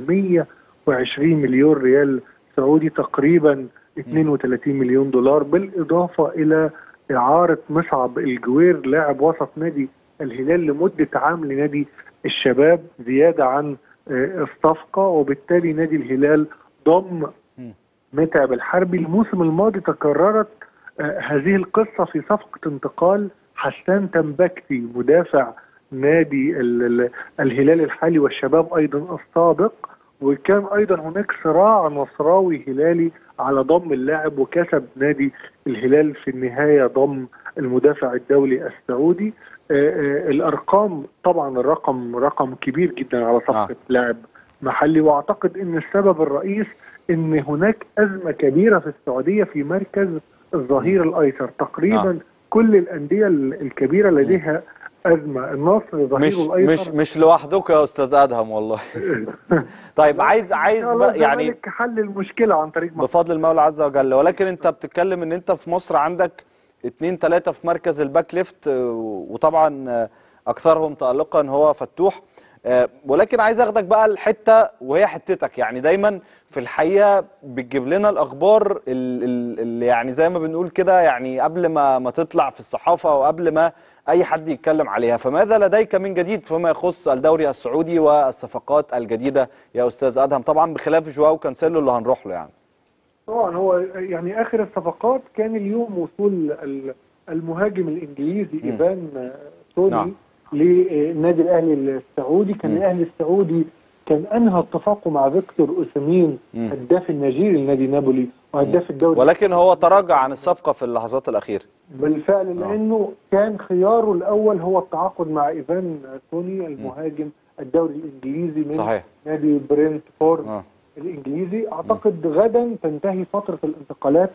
120 مليون ريال سعودي تقريبا 32 مليون دولار بالإضافة إلى إعارة مصعب الجوير لاعب وسط نادي الهلال لمدة عام لنادي الشباب زيادة عن آه، الصفقة وبالتالي نادي الهلال ضم. متعب الحربي الموسم الماضي تكررت آه، هذه القصة في صفقة انتقال حسان تنبكتي مدافع نادي ال- ال- الهلال الحالي والشباب أيضا السابق وكان أيضا هناك صراع نصراوي هلالي على ضم اللاعب وكسب نادي الهلال في النهاية ضم المدافع الدولي السعودي آه، آه، الأرقام طبعا الرقم رقم كبير جدا على صفقة آه. لاعب محلي وأعتقد إن السبب الرئيس إن هناك أزمة كبيرة في السعودية في مركز الظهير الأيسر. تقريبا آه. كل الأندية ال- الكبيرة لديها أزمة. النصر ظهيره مش الايسر مش مش لوحدكم يا أستاذ آدهم والله. طيب عايز عايز يعني حل المشكلة عن طريق مصر. بفضل المولى عز وجل. ولكن أنت بتتكلم إن أنت في مصر عندك اتنين تلاتة في مركز ال back left وطبعا أكثرهم تألقا هو فتوح. ولكن عايز أخدك بقى الحتة وهي حتتك. يعني دايما في الحقيقة بتجيب لنا الأخبار ال- ال- اللي يعني زي ما بنقول كده يعني قبل ما ما تطلع في الصحافة أو قبل ما أي حد يتكلم عليها. فماذا لديك من جديد فيما يخص الدوري السعودي والصفقات الجديدة يا أستاذ أدهم. طبعا بخلاف جواو كانسيلو اللي هنروح له يعني. طبعا هو يعني آخر الصفقات كان اليوم وصول ال- المهاجم الإنجليزي. إيفان آه، توني نعم. للنادي الأهلي السعودي كان مم. الأهلي السعودي كان أنهى اتفاقه مع فيكتور اوسيمين مم. هداف النيجيري لنادي نابولي وهداف الدوري ولكن هو تراجع عن الصفقة في اللحظات الأخيرة بالفعل آه. لأنه كان خياره الأول هو التعاقد مع إيفان توني المهاجم الدوري الإنجليزي من صحيح نادي برينتفورد آه. الإنجليزي أعتقد غدا تنتهي فترة الانتقالات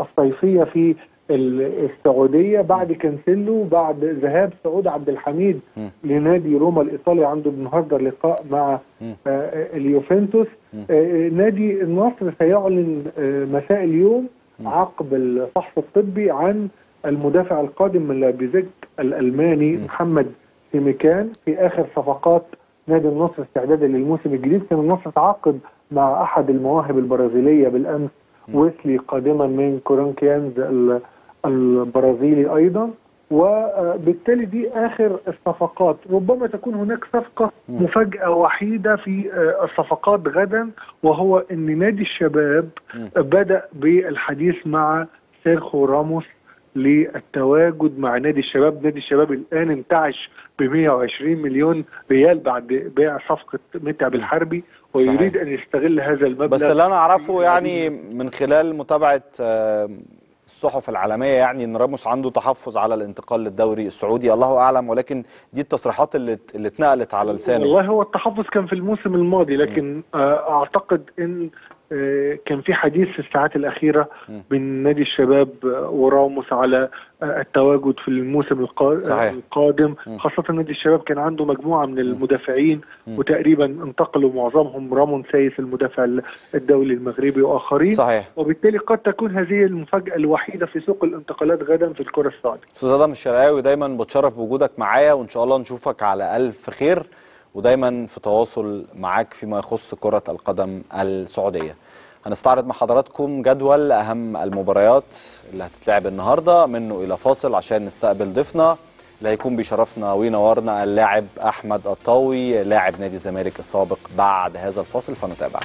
الصيفية في السعودية بعد كانسيلو بعد ذهاب سعود عبد الحميد. لنادي روما الإيطالي عنده النهارده لقاء مع. آه، اليوفنتوس. آه، نادي النصر سيعلن آه، مساء اليوم عقب الفحص الطبي عن المدافع القادم من لايبزيج الألماني محمد سيماكان في آخر صفقات نادي النصر استعدادا للموسم الجديد كان النصر تعاقد مع أحد المواهب البرازيلية بالأمس ويسلي قادما من كورنكيانز البرازيلي أيضا وبالتالي دي آخر الصفقات. ربما تكون هناك صفقة مفاجأة وحيدة في آه، الصفقات غدا وهو إن نادي الشباب بدأ بالحديث مع سيرخو راموس للتواجد مع نادي الشباب. نادي الشباب الآن انتعش ب 120 مليون ريال بعد بيع صفقة متعب الحربي ويريد صحيح. أن يستغل هذا المبلغ بس اللي أنا أعرفه يعني من خلال متابعة آه، الصحف العالمية يعني إن راموس عنده تحفظ على الانتقال للدوري السعودي الله أعلم ولكن دي التصريحات اللي اللي اتنقلت على لسانه. والله هو التحفظ كان في الموسم الماضي لكن آه، أعتقد إن كان في حديث في الساعات الأخيرة بين نادي الشباب آه، وراموس على آه، التواجد في الموسم القا- صحيح. القادم. خاصة نادي الشباب كان عنده مجموعة من المدافعين وتقريبا انتقلوا معظمهم. رامون سايس المدافع الدولي المغربي وآخرين. صحيح. وبالتالي قد تكون هذه المفاجأة الوحيدة في سوق الانتقالات غدا في الكرة السعودية. أستاذ آدم الشرقاوي دايما بتشرف بوجودك معايا وإن شاء الله نشوفك على ألف خير. ودايما في تواصل معاك فيما يخص كرة القدم السعودية. هنستعرض مع حضراتكم جدول أهم المباريات اللي هتتلعب النهاردة منه إلى فاصل عشان نستقبل ضيفنا. اللي هيكون بيشرفنا وينورنا اللاعب أحمد الطاوي لاعب نادي الزمالك السابق بعد هذا الفاصل فنتابع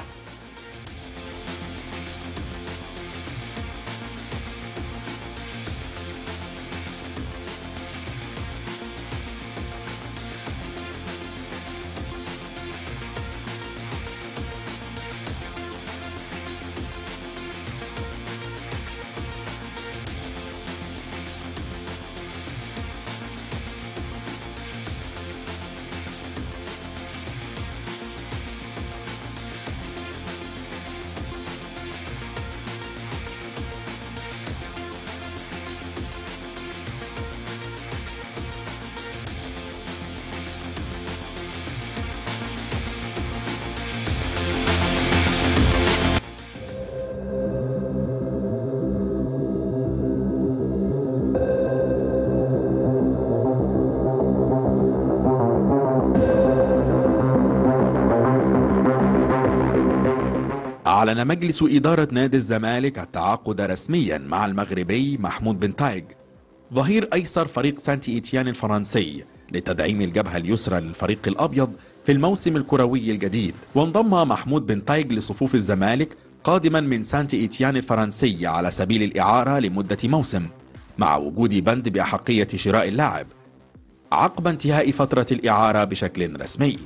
أعلن مجلس إدارة نادي الزمالك التعاقد رسميا مع المغربي محمود بن تايج ظهير أيسر فريق سانتي إيتيان الفرنسي لتدعيم الجبهة اليسرى للفريق الأبيض في الموسم الكروي الجديد. وانضم محمود بن تايج لصفوف الزمالك قادما من سانتي إيتيان الفرنسي على سبيل الإعارة لمدة موسم مع وجود بند بأحقية شراء اللاعب عقب انتهاء فترة الإعارة بشكل رسمي.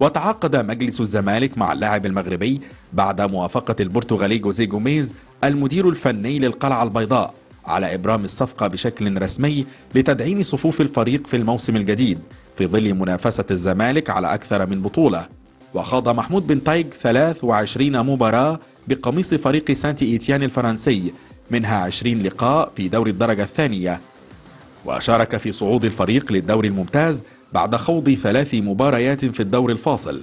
وتعاقد مجلس الزمالك مع اللاعب المغربي بعد موافقة البرتغالي جوزيه جوميز المدير الفني للقلعة البيضاء على إبرام الصفقة بشكل رسمي لتدعيم صفوف الفريق في الموسم الجديد في ظل منافسة الزمالك على أكثر من بطولة. وخاض محمود بن تايج 23 مباراة بقميص فريق سانتي إيتيان الفرنسي منها 20 لقاء في دوري الدرجة الثانية. وشارك في صعود الفريق للدوري الممتاز بعد خوض ثلاث مباريات في الدور الفاصل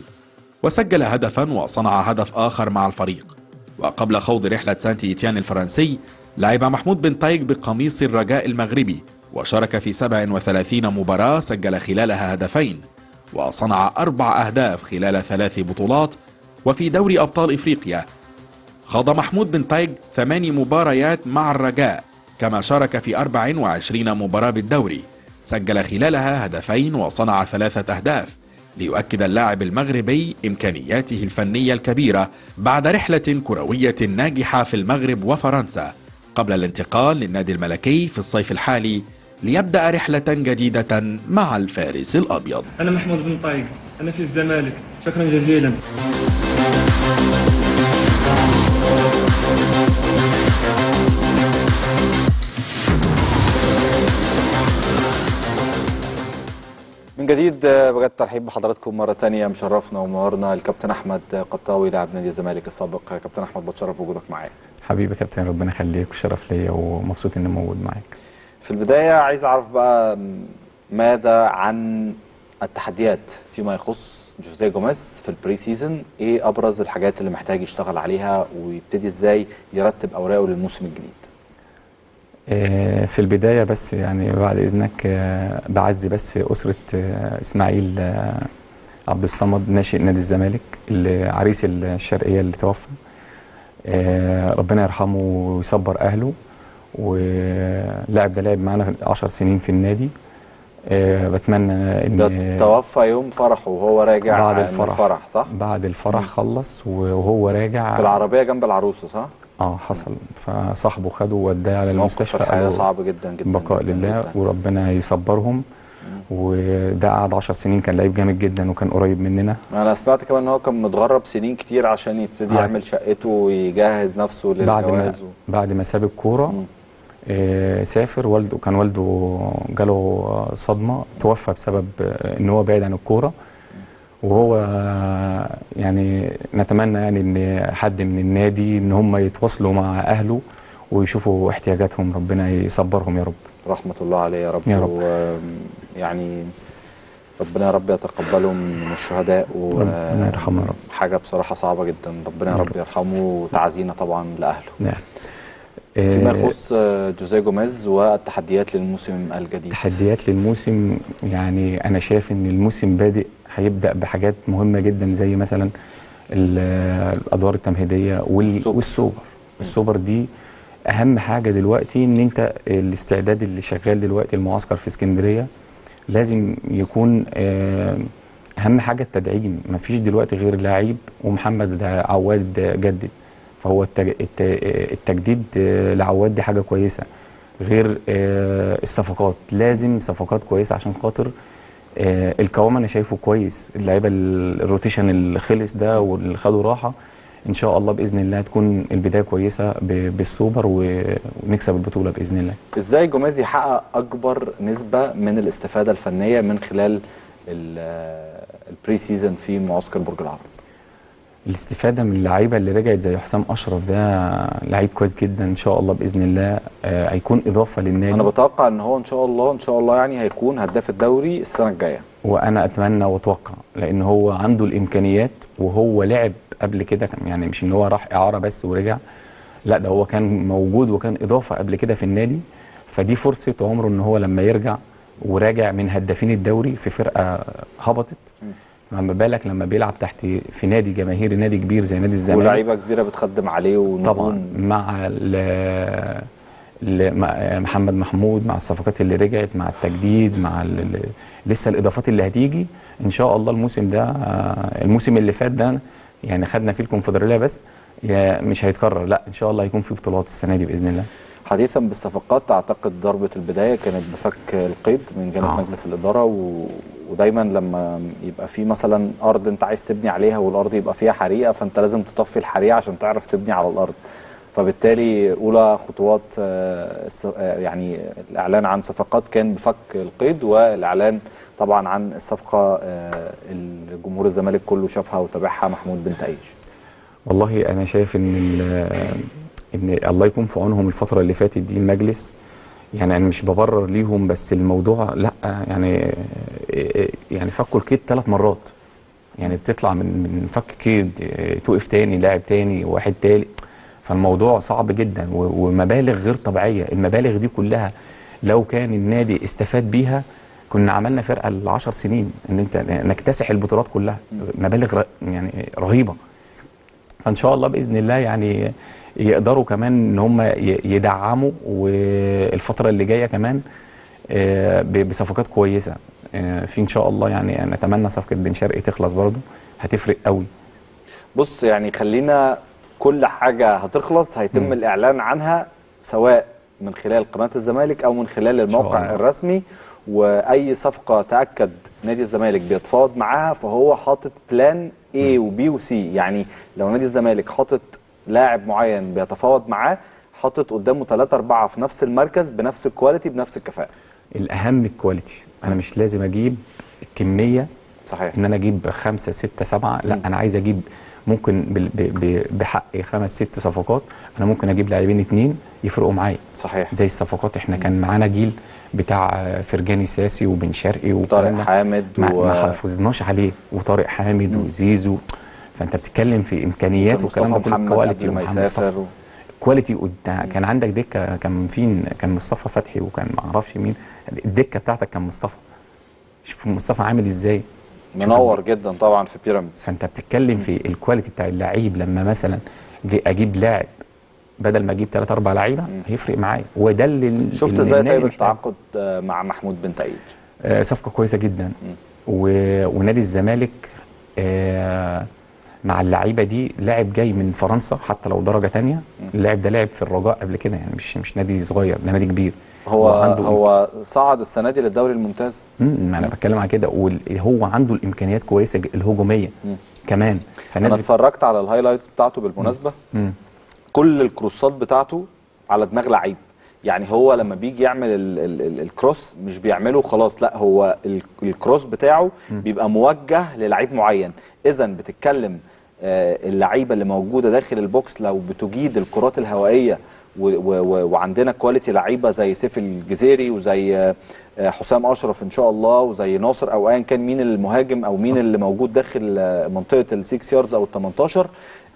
وسجل هدفا وصنع هدف آخر مع الفريق. وقبل خوض رحلة سانتي إيتيان الفرنسي لعب محمود بن تايج بقميص الرجاء المغربي وشارك في 37 مباراة سجل خلالها هدفين وصنع أربع أهداف خلال ثلاث بطولات وفي دوري أبطال إفريقيا. خاض محمود بن تايج ثماني مباريات مع الرجاء كما شارك في 24 مباراة بالدوري. سجل خلالها هدفين وصنع ثلاثة أهداف ليؤكد اللاعب المغربي إمكانياته الفنية الكبيرة بعد رحلة كروية ناجحة في المغرب وفرنسا قبل الانتقال للنادي الملكي في الصيف الحالي ليبدأ رحلة جديدة مع الفارس الأبيض. أنا محمود بن طايق أنا في الزمالك شكرا جزيلا. من جديد بجدد ترحيب بحضراتكم مرة تانية. مشرفنا ومنورنا الكابتن أحمد قبطاوي لاعب نادي الزمالك السابق. كابتن أحمد بتشرف بوجودك معايا. حبيبي كابتن ربنا يخليك وشرف ليا ومبسوط إني موجود معاك. في البداية عايز أعرف بقى ماذا عن التحديات فيما يخص جوزيه جوميز في ال pre-season إيه أبرز الحاجات اللي محتاج يشتغل عليها ويبتدي إزاي يرتب أوراقه للموسم الجديد؟ في البداية بس يعني بعد إذنك آه، بعزي بس أسرة آه، إسماعيل آه، عبد الصمد ناشئ نادي الزمالك اللي عريس الشرقية اللي توفى. آه، ربنا يرحمه ويصبر أهله. واللاعب ده لعب معانا 10 سنين في النادي. آه، بتمنى إن ده توفى يوم فرحه وهو راجع بعد الفرح. الفرح صح؟ بعد الفرح خلص وهو راجع في العربية جنب العروسة صح؟ آه حصل. فصاحبه خده ووداه على المستشفى قالوا صعب جدا جدا بقاء جدا لله جدا. وربنا يصبرهم. وده قعد 10 سنين كان لعيب جامد جدا وكان قريب مننا. أنا سمعت كمان إن هو كان متغرب سنين كتير عشان يبتدي آه. يعمل شقته ويجهز نفسه بعد ما للجواز و... بعد ما ساب الكورة آه سافر. والده كان والده جاله صدمة توفى بسبب إن هو بعيد عن الكورة. وهو يعني نتمنى يعني إن حد من النادي إن هم يتواصلوا مع أهله ويشوفوا احتياجاتهم ربنا يصبرهم يا رب رحمة الله عليه يا رب يا رب. يعني ربنا يا رب يتقبله من الشهداء و... ربنا يرحمه يا رب. حاجة بصراحة صعبة جدا ربنا يا رب. يرحمه وتعزينا طبعا لأهله نعم فيما آه، يخص جوزيه جوميز والتحديات للموسم الجديد تحديات للموسم يعني أنا شايف إن الموسم بادئ هيبدأ بحاجات مهمة جدا زي مثلا ال- الأدوار التمهيدية وال- السوبر. والسوبر. السوبر دي أهم حاجة دلوقتي إن أنت الاستعداد اللي شغال دلوقتي المعسكر في اسكندرية لازم يكون آه، أهم حاجة التدعيم. مفيش دلوقتي غير لعيب ومحمد عواد جدد. فهو التج- الت- التجديد آه، لعواد دي حاجة كويسة. غير آه، الصفقات. لازم صفقات كويسة عشان خاطر آه، القوام أنا شايفه كويس. اللعيبة ال- ال rotation اللي خلص ده واللي خدوا راحة إن شاء الله بإذن الله تكون البداية كويسة بالسوبر ونكسب البطولة بإذن الله. إزاي جوميز يحقق أكبر نسبة من الاستفادة الفنية من خلال ال- آه، ال pre-season في معسكر برج العرب؟ الاستفادة من اللعيبة اللي رجعت زي حسام أشرف ده لعيب كويس جدا إن شاء الله بإذن الله آه، هيكون إضافة للنادي. أنا بتوقع إن هو إن شاء الله إن شاء الله يعني هيكون هداف الدوري السنة الجاية. وأنا أتمنى وأتوقع لأن هو عنده الإمكانيات وهو لعب قبل كده كان- يعني مش إن هو راح إعارة بس ورجع لا ده هو كان موجود وكان إضافة قبل كده في النادي. فدي فرصة عمره إن هو لما يرجع وراجع من هدافين الدوري في فرقة هبطت. فما بالك لما بيلعب تحت في نادي جماهيري نادي كبير زي نادي الزمالك؟ ولاعيبة كبيرة بتخدم عليه ونجوم طبعا مع محمد محمود مع الصفقات اللي رجعت مع التجديد مع لسه الإضافات اللي هتيجي. إن شاء الله الموسم ده آه، الموسم اللي فات ده يعني خدنا فيه الكونفدرالية بس مش هيتكرر لا إن شاء الله هيكون في بطولات السنة دي بإذن الله. حديثا بالصفقات أعتقد ضربة البداية كانت بفك القيد من جانب آه. مجلس الإدارة و... ودايما لما يبقى في مثلا أرض أنت عايز تبني عليها والأرض يبقى فيها حريقة فأنت لازم تطفي الحريقة عشان تعرف تبني على الأرض. فبالتالي أولى خطوات آه، آه، يعني الإعلان عن صفقات كان بفك القيد والإعلان طبعا عن الصفقة آه، الجمهور الزمالك كله شافها وتابعها محمود بن تايج والله أنا شايف إن إن الله يكون في عونهم الفترة اللي فاتت دي المجلس. يعني أنا مش ببرر ليهم بس الموضوع لأ يعني يعني فكوا الكيد ثلاث مرات. يعني بتطلع من من فك كيد توقف تاني لاعب تاني واحد تالت. فالموضوع صعب جدا ومبالغ غير طبيعية. المبالغ دي كلها لو كان النادي استفاد بيها كنا عملنا فرقة لعشر سنين إن أنت نكتسح البطولات كلها. مبالغ يعني رهيبة. فإن شاء الله بإذن الله يعني يقدروا كمان إن هم يدعموا والفترة اللي جاية كمان آه، بصفقات كويسة. آه، في إن شاء الله يعني نتمنى صفقة بن شرقي تخلص برضو هتفرق قوي. بص يعني خلينا كل حاجة هتخلص هيتم مم. الإعلان عنها سواء من خلال قناة الزمالك أو من خلال الموقع. الرسمي. وأي صفقة تأكد نادي الزمالك بيتفاوض معاها فهو حاطط بلان A وبي وسي يعني لو نادي الزمالك حاطط لاعب معين بيتفاوض معاه حاطط قدامه ثلاثة أربعة في نفس المركز بنفس ال quality بنفس الكفاءة. الأهم ال quality أنا مش لازم أجيب الكميه صحيح. إن أنا أجيب خمسة ستة سبعة لا مم. أنا عايز أجيب ممكن بحق خمس ست صفقات أنا ممكن أجيب لاعبين اتنين يفرقوا معايا. صحيح. زي الصفقات إحنا كان معانا جيل بتاع فرجاني ساسي وبن شرقي طارق والكلام ده. حامد ما, و- ما حافظناش عليه. وطارق حامد وزيزو. فأنت بتتكلم في إمكانيات والكلام ده كله. محمد quality ومحمد quality كان عندك دكة كان فين؟ كان مصطفى فتحي وكان ما أعرفش مين. الدكة بتاعتك كان مصطفى. شوف مصطفى عامل إزاي. منور جدا طبعا في بيراميدز. فأنت بتتكلم في ال quality بتاع اللعيب. لما مثلا جي- أجيب لاعب بدل ما أجيب ثلاث أربع لعيبة هيفرق معايا. وده اللي شفت إزاي طيب. التعاقد آه، مع محمود بن تايج آه، صفقة كويسة جدا. و... ونادي الزمالك آه، مع اللعيبة دي لاعب جاي من فرنسا حتى لو درجة تانية اللاعب ده لعب في الرجاء قبل كده يعني مش مش نادي صغير ده نادي كبير. هو وعنده هو صعد السنة دي للدوري الممتاز؟ مم، ما أنا بتكلم على كده. وهو عنده الإمكانيات كويسة الهجومية مم. كمان. فالناس أنا. اتفرجت على ال highlights بتاعته بالمناسبة. مم. كل الكروسات بتاعته على دماغ لعيب. يعني هو لما بيجي يعمل ال ال ال ال cross مش بيعمله خلاص لا هو ال ال cross بتاعه بيبقى موجه للعيب معين. اذا بتتكلم اللعيبة اللي موجودة داخل ال box لو بتجيد الكرات الهوائية وعندنا quality لعيبة زي سيف الجزيري وزي آه، آه، حسام أشرف إن شاء الله وزي ناصر أو ايا كان مين المهاجم أو مين اللي موجود داخل آه، منطقة ال six yards أو ال 18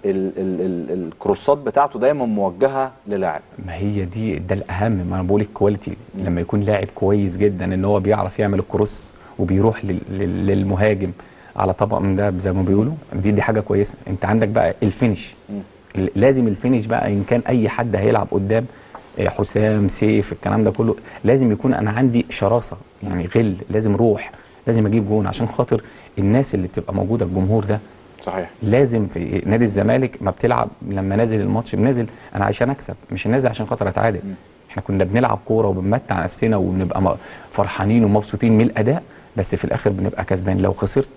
ال ال ال الكروسات بتاعته دايما موجهة للاعب. ما هي دي ده الأهم ما أنا بقول ال quality لما يكون لاعب كويس جدا إن هو بيعرف يعمل ال cross وبيروح لل- لل- للمهاجم. على طبق من ده زي ما بيقولوا. دي دي حاجة كويسة. انت عندك بقى ال finish. ال- لازم ال finish بقى ان كان اي حد هيلعب قدام آه، حسام سيف الكلام ده كله لازم يكون أنا عندي شراسة يعني غل لازم روح لازم أجيب جون عشان خاطر الناس اللي بتبقى موجودة الجمهور ده صحيح. لازم في نادي الزمالك ما بتلعب لما نازل الماتش بنازل أنا عشان اكسب مش نازل عشان خاطر اتعادل. إحنا كنا بنلعب كورة وبنمتع نفسنا وبنبقى فرحانين ومبسوطين من الأداء بس في الآخر بنبقى كسبان. لو خسرت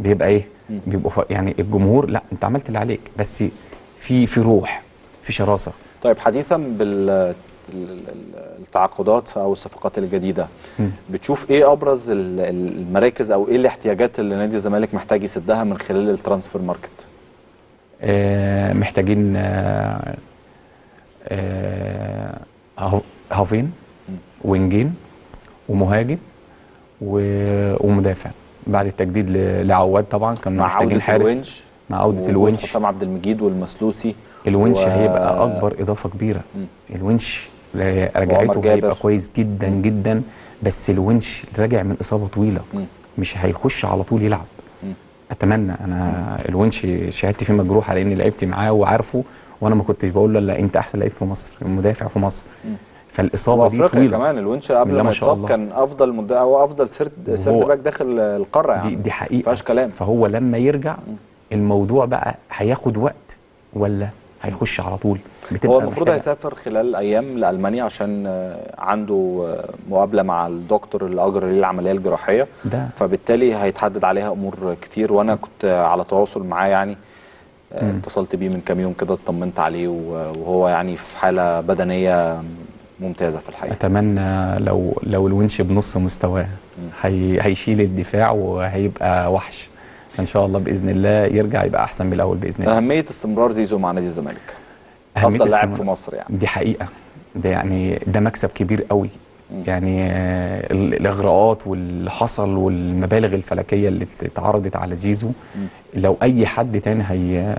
بيبقى إيه؟ بيبقوا يعني الجمهور لا انت عملت اللي عليك بس في في روح في شراسة. طيب حديثا بال ال- ال- التعاقدات أو الصفقات الجديدة. بتشوف إيه أبرز ال- ال- المراكز أو إيه الاحتياجات اللي نادي الزمالك محتاج يسدها من خلال ال transfer market؟ آه محتاجين آه آه half- هافين وينجين ومهاجم ومدافع. بعد التجديد لعواد طبعا كنا مع محتاجين حارس. الونش. مع عودة الونش. حسام عبد المجيد والمسلوسي. الونش و- هيبقى أكبر إضافة كبيرة. الونش لا- رجعته. هيبقى كويس جدا جدا. بس الونش راجع من إصابة طويلة. مم. مش هيخش على طول يلعب. أتمنى. أنا الونش شهادتي فيه مجروحة لأني لعبت معاه وعارفه وأنا ما كنتش بقول له لا أنت أحسن لعيب في مصر مدافع في مصر. فالإصابة دي طويلة. كمان الونش قبل ما يتصاب. كان أفضل مد... أو أفضل third third back داخل القارة يعني. دي دي حقيقة. فيهاش كلام. فهو لما يرجع الموضوع بقى هياخد وقت ولا هيخش على طول؟ هو المفروض هيسافر خلال أيام لألمانيا عشان آه، عنده آه، مقابلة مع الدكتور اللي اجرى ليه العملية الجراحية. ده فبالتالي هيتحدد عليها أمور كتير وأنا كنت على تواصل معاه يعني. آه،. اتصلت بيه من كام يوم كده اطمنت عليه وهو يعني في حالة بدنية ممتازة في الحقيقة. أتمنى لو لو الونش بنص مستواه هي هيشيل الدفاع وهيبقى وحش. إن شاء الله بإذن الله يرجع يبقى أحسن من الأول بإذن الله. أهمية استمرار زيزو مع نادي الزمالك. أفضل لاعب في. مصر يعني. دي حقيقة. ده يعني ده مكسب كبير قوي. يعني آه، ال- الإغراءات واللي حصل والمبالغ الفلكية اللي اتعرضت على زيزو. لو أي حد تاني هي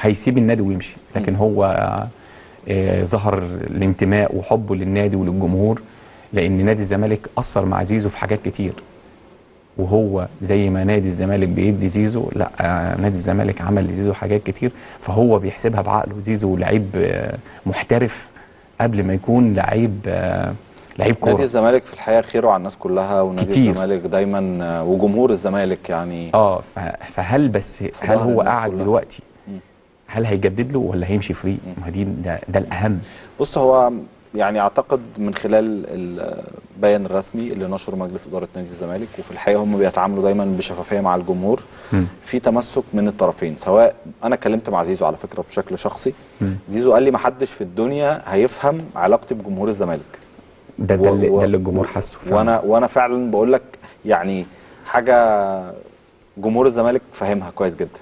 هيسيب النادي ويمشي. لكن هو ظهر الانتماء وحبه للنادي وللجمهور لأن نادي الزمالك أثر مع زيزو في حاجات كتير وهو زي ما نادي الزمالك بيدي زيزو لا آه، نادي الزمالك عمل لزيزو حاجات كتير فهو بيحسبها بعقله زيزو لعيب آه، محترف قبل ما يكون لعيب آه، لعيب نادي كوره الزمالك في الحقيقة خيره على الناس كلها ونادي كتير. الزمالك دايما آه، وجمهور الزمالك يعني آه فهل بس هل هو قاعد. دلوقتي. هل هيجدد له ولا هيمشي فري ما دي ده, ده الأهم بص هو يعني أعتقد من خلال البيان الرسمي اللي نشره مجلس إدارة نادي الزمالك وفي الحقيقة هم بيتعاملوا دايما بشفافية مع الجمهور. في تمسك من الطرفين سواء أنا اتكلمت مع زيزو على فكرة بشكل شخصي مم. زيزو قال لي ما حدش في الدنيا هيفهم علاقتي بجمهور الزمالك ده ده و- ده اللي الجمهور حاسه فعلا. وأنا وأنا فعلا بقول لك يعني حاجة جمهور الزمالك فاهمها كويس جدا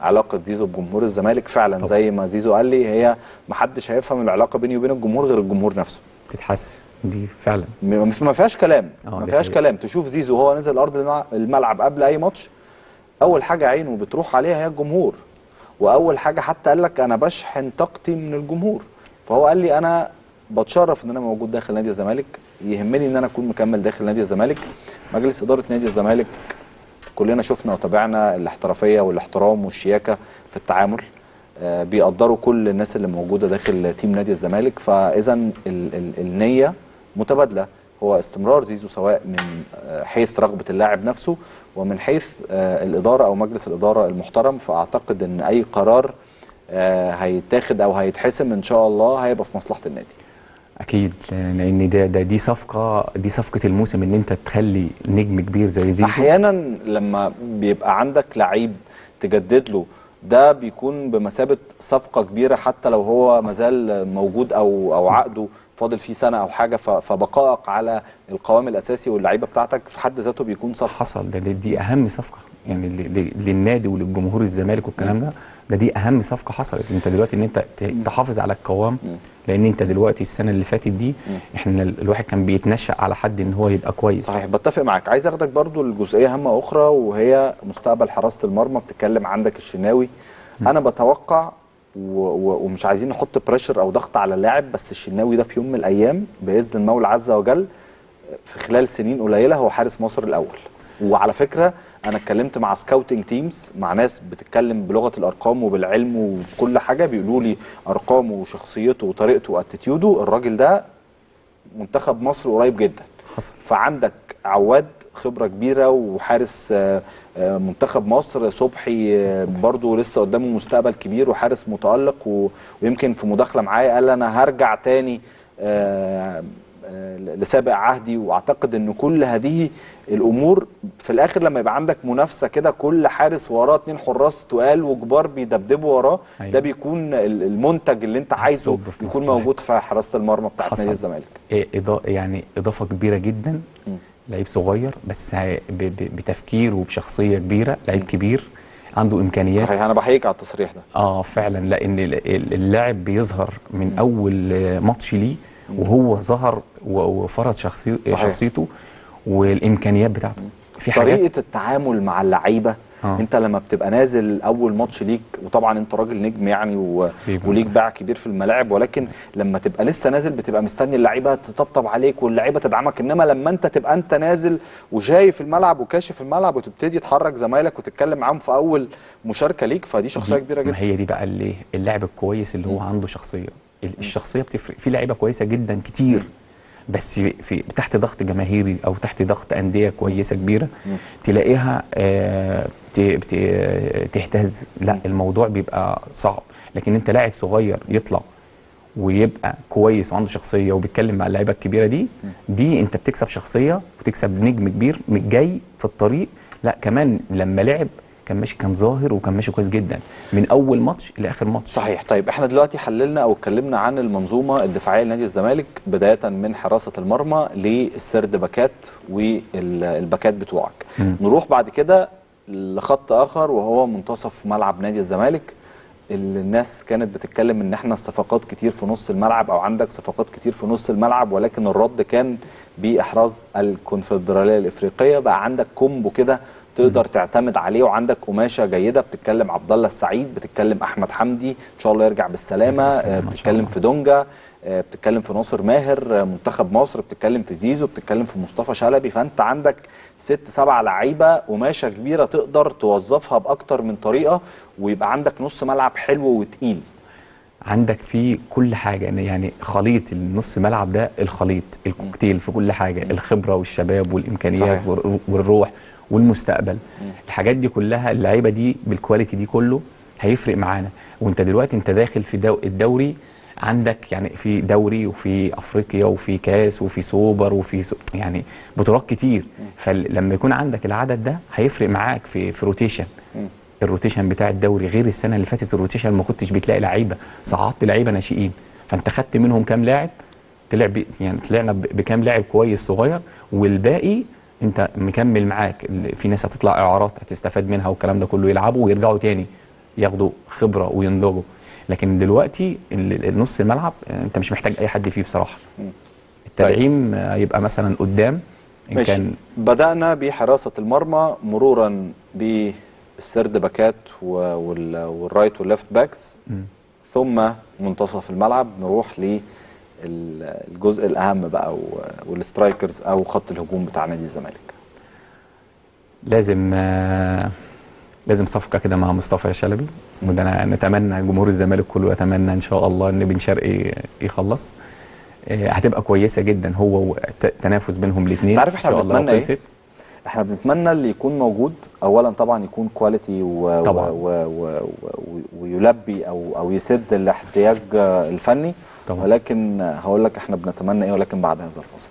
علاقة زيزو بجمهور الزمالك فعلا طبعا. زي ما زيزو قال لي هي ما حدش هيفهم العلاقة بيني وبين الجمهور غير الجمهور نفسه. تتحس دي فعلا. ما فيهاش كلام. آه، ما فيهاش. كلام. تشوف زيزو وهو نزل أرض الملعب قبل أي ماتش أول حاجة عينه بتروح عليها هي الجمهور وأول حاجة حتى قال لك أنا بشحن طاقتي من الجمهور. فهو قال لي أنا بتشرف إن أنا موجود داخل نادي الزمالك يهمني إن أنا أكون مكمل داخل نادي الزمالك مجلس إدارة نادي الزمالك كلنا شفنا وتابعنا الاحترافية والاحترام والشياكة في التعامل آه، بيقدروا كل الناس اللي موجودة داخل تيم نادي الزمالك فإذا ال ال النية متبادلة. هو استمرار زيزو سواء من آه، حيث رغبة اللاعب نفسه ومن حيث آه، الإدارة أو مجلس الإدارة المحترم فأعتقد إن أي قرار هيتاخد أو هيتحسم إن شاء الله هيبقى في مصلحة النادي. أكيد لأن ده, ده دي صفقه دي صفقة الموسم إن أنت تخلي نجم كبير زي زيزو. أحيانا لما بيبقى عندك لعيب تجدد له ده بيكون بمثابة صفقة كبيرة حتى لو هو مازال موجود أو أو عقده فاضل فيه سنة أو حاجة فبقائك على القوام الأساسي واللعيبة بتاعتك في حد ذاته بيكون صفقة. حصل. ده, دي أهم صفقة. يعني للنادي وللجمهور الزمالك والكلام ده. ده دي أهم صفقة حصلت. أنت دلوقتي إن أنت تحافظ على القوام لأن انت دلوقتي السنة اللي فاتت دي إحنا ال- الواحد كان بيتنشأ على حد ان هو يبقى كويس. صحيح بتفق معاك. عايز اخدك برضو لجزئية هامة أخرى وهي مستقبل حراسة المرمى. بتتكلم عندك الشناوي. أنا بتوقع و... و... ومش عايزين نحط بريشر أو ضغط على اللاعب بس الشناوي ده في يوم من الأيام بإذن المولى عز وجل في خلال سنين قليلة هو حارس مصر الأول. وعلى فكرة أنا اتكلمت مع scouting teams مع ناس بتتكلم بلغة الأرقام وبالعلم وبكل حاجة بيقولوا لي أرقامه وشخصيته وطريقته و attitude ه الراجل ده منتخب مصر قريب جدا. حصل. فعندك عواد خبرة كبيرة وحارس آه، آه، منتخب مصر صبحي آه، برضو لسه قدامه مستقبل كبير وحارس متألق ويمكن في مداخلة معايا قال أنا هرجع تاني لسابق عهدي. وأعتقد إن كل هذه الأمور في الآخر لما يبقى عندك منافسة كده كل حارس وراه اتنين حراس تقال وكبار بيدبدبوا وراه أيوة. ده بيكون ال- المنتج اللي انت عايزه يكون. موجود في حراسة المرمى بتاعت. نادي الزمالك إيه يعني إضافة كبيرة جدا لعيب صغير بس بتفكير وبشخصية كبيرة لعيب كبير عنده إمكانيات صحيح أنا بحييك على التصريح ده آه فعلا لأن ال- ال- اللاعب بيظهر من أول ماتش ليه وهو ظهر وفرض. شخصيته والإمكانيات بتاعته. في حاجات طريقة التعامل مع اللعيبة آه. أنت لما بتبقى نازل أول ماتش ليك وطبعا أنت راجل نجم يعني و... وليك باع كبير في الملاعب ولكن لما تبقى لسه نازل بتبقى مستني اللعيبة تطبطب عليك واللعيبة تدعمك. إنما لما أنت تبقى أنت نازل وشايف الملعب وكاشف الملعب وتبتدي تحرك زمايلك وتتكلم معاهم في أول مشاركة ليك فدي شخصية كبيرة ما جدا. هي دي بقى اللي اللاعب الكويس اللي هو عنده شخصية. ال- الشخصية بتفرق. في لعيبة كويسة جدا كتير. بس في تحت ضغط جماهيري أو تحت ضغط أندية كويسة كبيرة تلاقيها آه، تهتز. لا الموضوع بيبقى صعب. لكن أنت لاعب صغير يطلع ويبقى كويس وعنده شخصية وبيتكلم مع اللعيبة الكبيرة دي دي أنت بتكسب شخصية وتكسب نجم كبير جاي في الطريق. لا كمان لما لعب كان ماشي كان ظاهر وكان ماشي كويس جدا. من أول ماتش لاخر ماتش. صحيح. طيب إحنا دلوقتي حللنا أو اتكلمنا عن المنظومة الدفاعية لنادي الزمالك بداية من حراسة المرمى للسرد باكات والباكات بتوعك. مم. نروح بعد كده لخط آخر وهو منتصف ملعب نادي الزمالك اللي الناس كانت بتتكلم إن إحنا الصفقات كتير في نص الملعب أو عندك صفقات كتير في نص الملعب ولكن الرد كان بإحراز الكونفدرالية الإفريقية. بقى عندك كومبو كده تقدر تعتمد عليه. وعندك قماشة جيدة بتتكلم عبد الله السعيد بتتكلم أحمد حمدي إن شاء الله يرجع بالسلامة. آه، بتتكلم. في دونجا آه، بتتكلم في ناصر ماهر آه، منتخب مصر بتتكلم في زيزو بتتكلم في مصطفى شلبي. فأنت عندك ست سبع لعيبة قماشة كبيرة تقدر توظفها بأكتر من طريقة ويبقى عندك نص ملعب حلو وتقيل. عندك فيه كل حاجة. يعني- خليط النص ملعب ده الخليط الكوكتيل في كل حاجة الخبرة والشباب والإمكانيات صحيح. والر- والروح. والمستقبل. الحاجات دي كلها اللعيبة دي بال quality دي كله هيفرق معانا. وانت دلوقتي انت داخل في دو الدوري عندك يعني في دوري وفي أفريقيا وفي كاس وفي سوبر وفي سو يعني بطولات كتير. فلما يكون عندك العدد ده هيفرق معاك في في rotation ال rotation بتاع الدوري غير السنة اللي فاتت ال rotation ما كنتش بتلاقي لعيبة. صعدت لعيبة ناشئين. فانت خدت منهم كام لاعب؟ طلع. يعني طلعنا. بكام لاعب كويس صغير والباقي انت مكمل معاك. في ناس هتطلع اعارات هتستفاد منها والكلام ده كله يلعبوا ويرجعوا تاني ياخدوا خبرة وينضجوا. لكن دلوقتي النص الملعب آه، انت مش محتاج اي حد فيه بصراحة. التدعيم آه، يبقى مثلا قدام إن ماشي. كان بدأنا بحراسة المرمى مرورا بالسرد باكات والرايت والليفت باكس. ثم منتصف الملعب نروح للجزء الأهم بقى وال strikers أو خط الهجوم بتاع نادي الزمالك. لازم آه، لازم صفقة كده مع مصطفى شلبي وده أنا نتمنى جمهور الزمالك كله يتمنى إن شاء الله إن بن شرقي يخلص. آه، هتبقى كويسة جدا هو وتنافس بينهم الاثنين عارف إحنا بنتمنى إيه؟ إحنا بنتمنى اللي يكون موجود اولا طبعا يكون quality و... طبعاً. و... و... و... ويلبي أو أو يسد الاحتياج الفني. طبعاً. ولكن هقول لك إحنا بنتمنى إيه ولكن بعد هذا الفاصل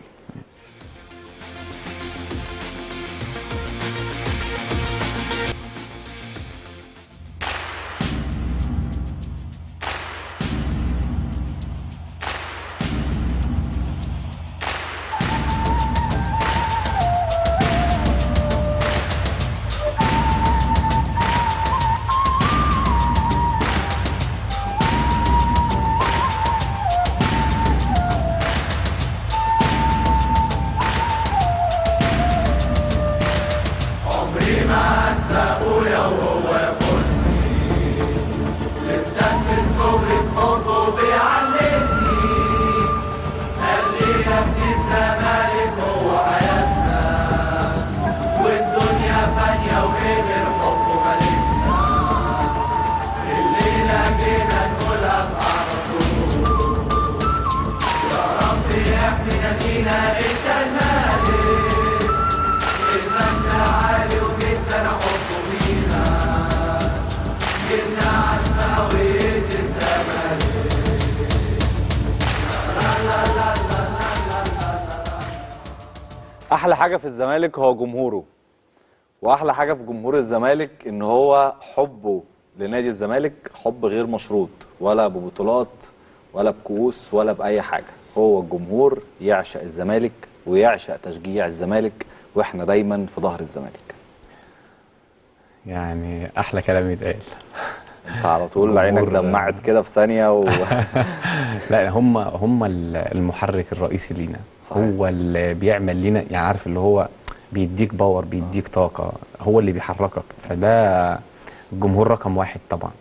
أحلى حاجة في الزمالك هو جمهوره. وأحلى حاجة في جمهور الزمالك إن هو حبه لنادي الزمالك حب غير مشروط ولا ببطولات ولا بكؤوس ولا بأي حاجة. هو الجمهور يعشق الزمالك ويعشق تشجيع الزمالك وإحنا دايما في ظهر الزمالك. يعني أحلى كلام يتقال. أنت على طول عينك دمعت كده في ثانية و... لا هم هم ال- المحرك الرئيسي لينا. صحيح. هو اللي بيعمل لنا يعني عارف اللي هو بيديك باور بيديك طاقة هو اللي بيحركك فده الجمهور رقم واحد طبعا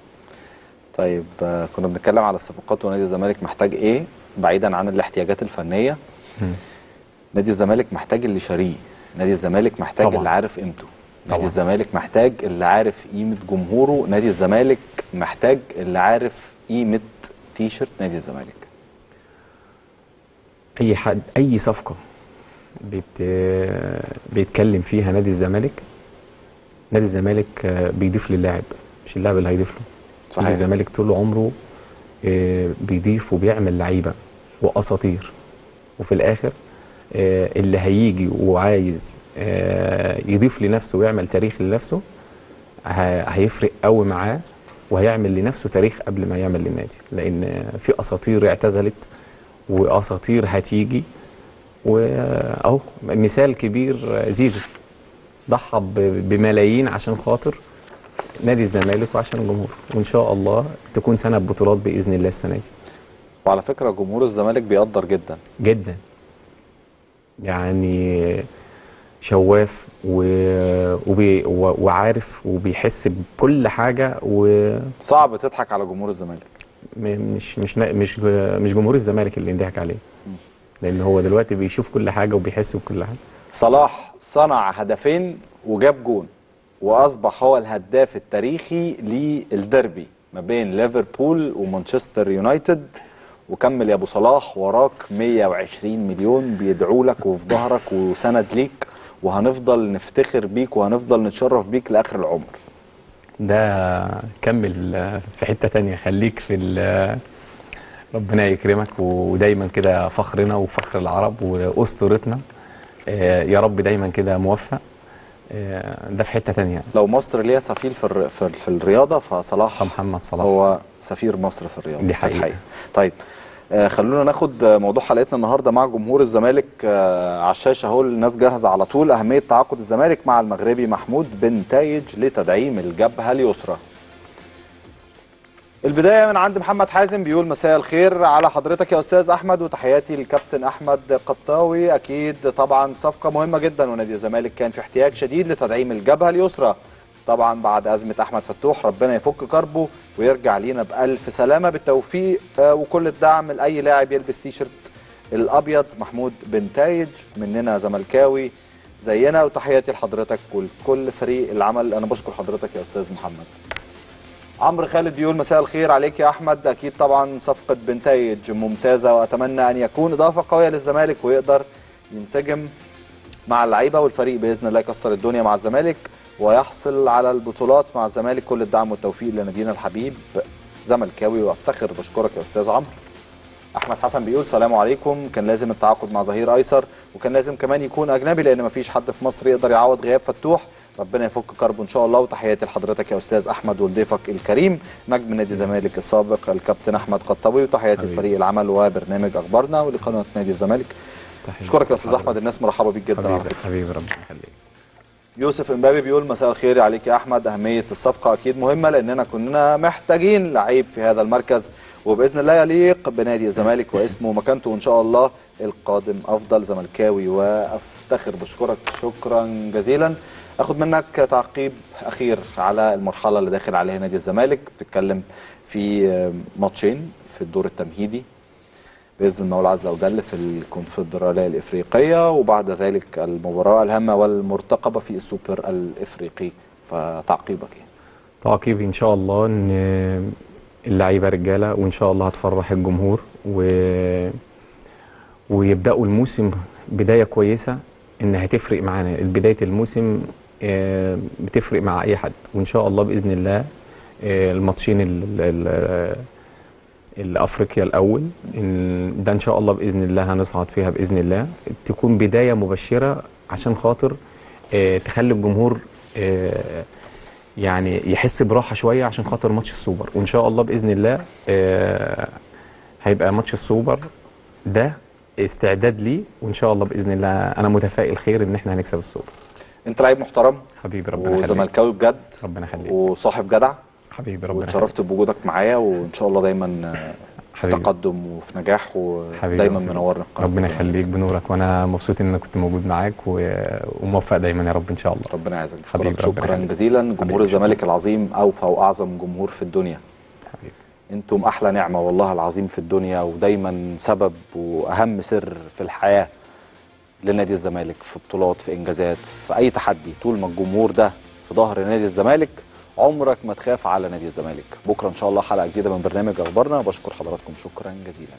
طيب آه، كنا بنتكلم على الصفقات ونادي الزمالك محتاج إيه بعيدا عن الاحتياجات الفنية مم. نادي الزمالك محتاج اللي شاريه نادي الزمالك محتاج طبعاً. اللي عارف قيمته نادي. الزمالك محتاج اللي عارف قيمة جمهوره نادي الزمالك محتاج اللي عارف قيمة تيشرت نادي الزمالك أي حد أي صفقة بيت بيتكلم فيها نادي الزمالك نادي الزمالك آه، بيضيف للاعب مش اللاعب اللي هيضيف له. صحيح. نادي الزمالك طول عمره آه، بيضيف وبيعمل لعيبة وأساطير. وفي الآخر آه، اللي هيجي وعايز يضيف لنفسه ويعمل تاريخ لنفسه هيفرق قوي معاه وهيعمل لنفسه تاريخ قبل ما يعمل للنادي. لأن في أساطير اعتزلت وأساطير هتيجي. وأهو مثال كبير زيزو. ضحى بملايين عشان خاطر نادي الزمالك وعشان الجمهور. وإن شاء الله تكون سنة بطولات بإذن الله السنة دي. وعلى فكرة جمهور الزمالك بيقدر جدا. جدا. يعني شواف و... وبي... و... وعارف وبيحس بكل حاجة و صعب تضحك على جمهور الزمالك. مش مش مش مش جمهور الزمالك اللي ينضحك عليه. لأن هو دلوقتي بيشوف كل حاجة وبيحس بكل حاجة. صلاح صنع هدفين وجاب جون وأصبح هو الهداف التاريخي للديربي ما بين ليفربول ومانشستر يونايتد. وكمل يا أبو صلاح وراك 120 مليون بيدعوا لك وفي ظهرك وسند ليك وهنفضل نفتخر بيك وهنفضل نتشرف بيك لآخر العمر. ده كمل في حتة تانية خليك في ربنا يكرمك ودايما كده فخرنا وفخر العرب وأسطورتنا آه، يا رب دايما كده موفق آه، ده في حتة تانية لو مصر ليها سفير في. في, الرياضة فصلاح محمد صلاح هو سفير مصر في الرياضة دي في حقيقة. الحقيقة. طيب خلونا ناخد آه، موضوع حلقتنا النهارده مع جمهور الزمالك آه على الشاشة أهو الناس جاهزة على طول. أهمية تعاقد الزمالك مع المغربي محمود بن تايج لتدعيم الجبهة اليسرى. البداية من عند محمد حازم بيقول مساء الخير على حضرتك يا أستاذ أحمد وتحياتي للكابتن أحمد قطاوي. أكيد طبعا صفقة مهمة جدا ونادي الزمالك كان في احتياج شديد لتدعيم الجبهة اليسرى. طبعا بعد أزمة أحمد فتوح ربنا يفك كربه ويرجع لينا بألف سلامة بالتوفيق وكل الدعم لأي لاعب يلبس تيشرت الأبيض محمود بن تايج مننا زملكاوي زينا وتحياتي لحضرتك ولكل فريق العمل. أنا بشكر حضرتك يا أستاذ محمد. عمرو خالد بيقول مساء الخير عليك يا أحمد. أكيد طبعا صفقة بنتايج ممتازة وأتمنى أن يكون إضافة قوية للزمالك ويقدر ينسجم مع اللعيبة والفريق بإذن الله يكسر الدنيا مع الزمالك. ويحصل على البطولات مع الزمالك كل الدعم والتوفيق لنادينا الحبيب زملكاوي. وافتخر بشكرك يا أستاذ عمرو. أحمد حسن بيقول سلام عليكم. كان لازم التعاقد مع ظهير أيسر وكان لازم كمان يكون أجنبي لأن مفيش حد في مصر يقدر يعوض غياب فتوح. ربنا يفك كربه إن شاء الله. وتحياتي لحضرتك يا أستاذ أحمد وضيفك الكريم نجم نادي الزمالك السابق الكابتن أحمد قطاوي وتحياتي. لفريق العمل وبرنامج أخبارنا ولقناة نادي الزمالك. أشكرك يا أستاذ أحمد. الناس مرحبه بيك جدا. حبيبي حبيبي ربنا يخليك. يوسف امبابي بيقول مساء الخير عليك يا احمد اهمية الصفقة أكيد مهمة لاننا كنا محتاجين لعيب في هذا المركز وبإذن الله يليق بنادي الزمالك واسمه ومكانته وان شاء الله القادم أفضل زملكاوي وأفتخر بشكرك شكرا جزيلا. اخد منك تعقيب أخير على المرحلة اللي داخل عليها نادي الزمالك بتتكلم في ماتشين في الدور التمهيدي. بإذن الله عز وجل في الكونفدرالية الإفريقية وبعد ذلك المباراة الهامة والمرتقبة في السوبر الإفريقي. فتعقيبك إيه؟ تعقيبي إن شاء الله إن اللعيبة رجالة وإن شاء الله هتفرح الجمهور و... ويبدأوا الموسم بداية كويسة إن هتفرق معانا. بداية الموسم آه، بتفرق مع أي حد. وإن شاء الله بإذن الله آه، الماتشين ال... ال... الأفريقيا الأول. إن ده إن شاء الله بإذن الله هنصعد فيها بإذن الله. تكون بداية مبشرة عشان خاطر آه، تخلي الجمهور آه، يعني يحس براحة شوية عشان خاطر ماتش السوبر. وإن شاء الله بإذن الله آه، هيبقى ماتش السوبر ده استعداد ليه. وإن شاء الله بإذن الله أنا متفائل خير إن إحنا هنكسب السوبر. أنت لعيب محترم حبيبي ربنا يخليك. وزملكاوي بجد ربنا يخليك. وصاحب جدع. حبيبي ربنا يخليك واتشرفت بوجودك معايا وإن شاء الله دايما حبيبي. تقدم وفي نجاح ودايما منورنا في ربنا. يخليك بنورك وأنا مبسوط ان أنا كنت موجود معاك و- وموفق دايما يا رب إن شاء الله ربنا يعزك حبيبي شكرا. جزيلا جمهور الزمالك العظيم أوفى وأعظم جمهور في الدنيا حبيبي. أنتم أحلى نعمة والله العظيم في الدنيا ودايما سبب وأهم سر في الحياة لنادي الزمالك في بطولات في إنجازات في أي تحدي طول ما الجمهور ده في ظهر نادي الزمالك عمرك ما تخاف على نادي الزمالك. بكرة إن شاء الله حلقة جديدة من برنامج أخبارنا. بشكر حضراتكم. شكرا جزيلا.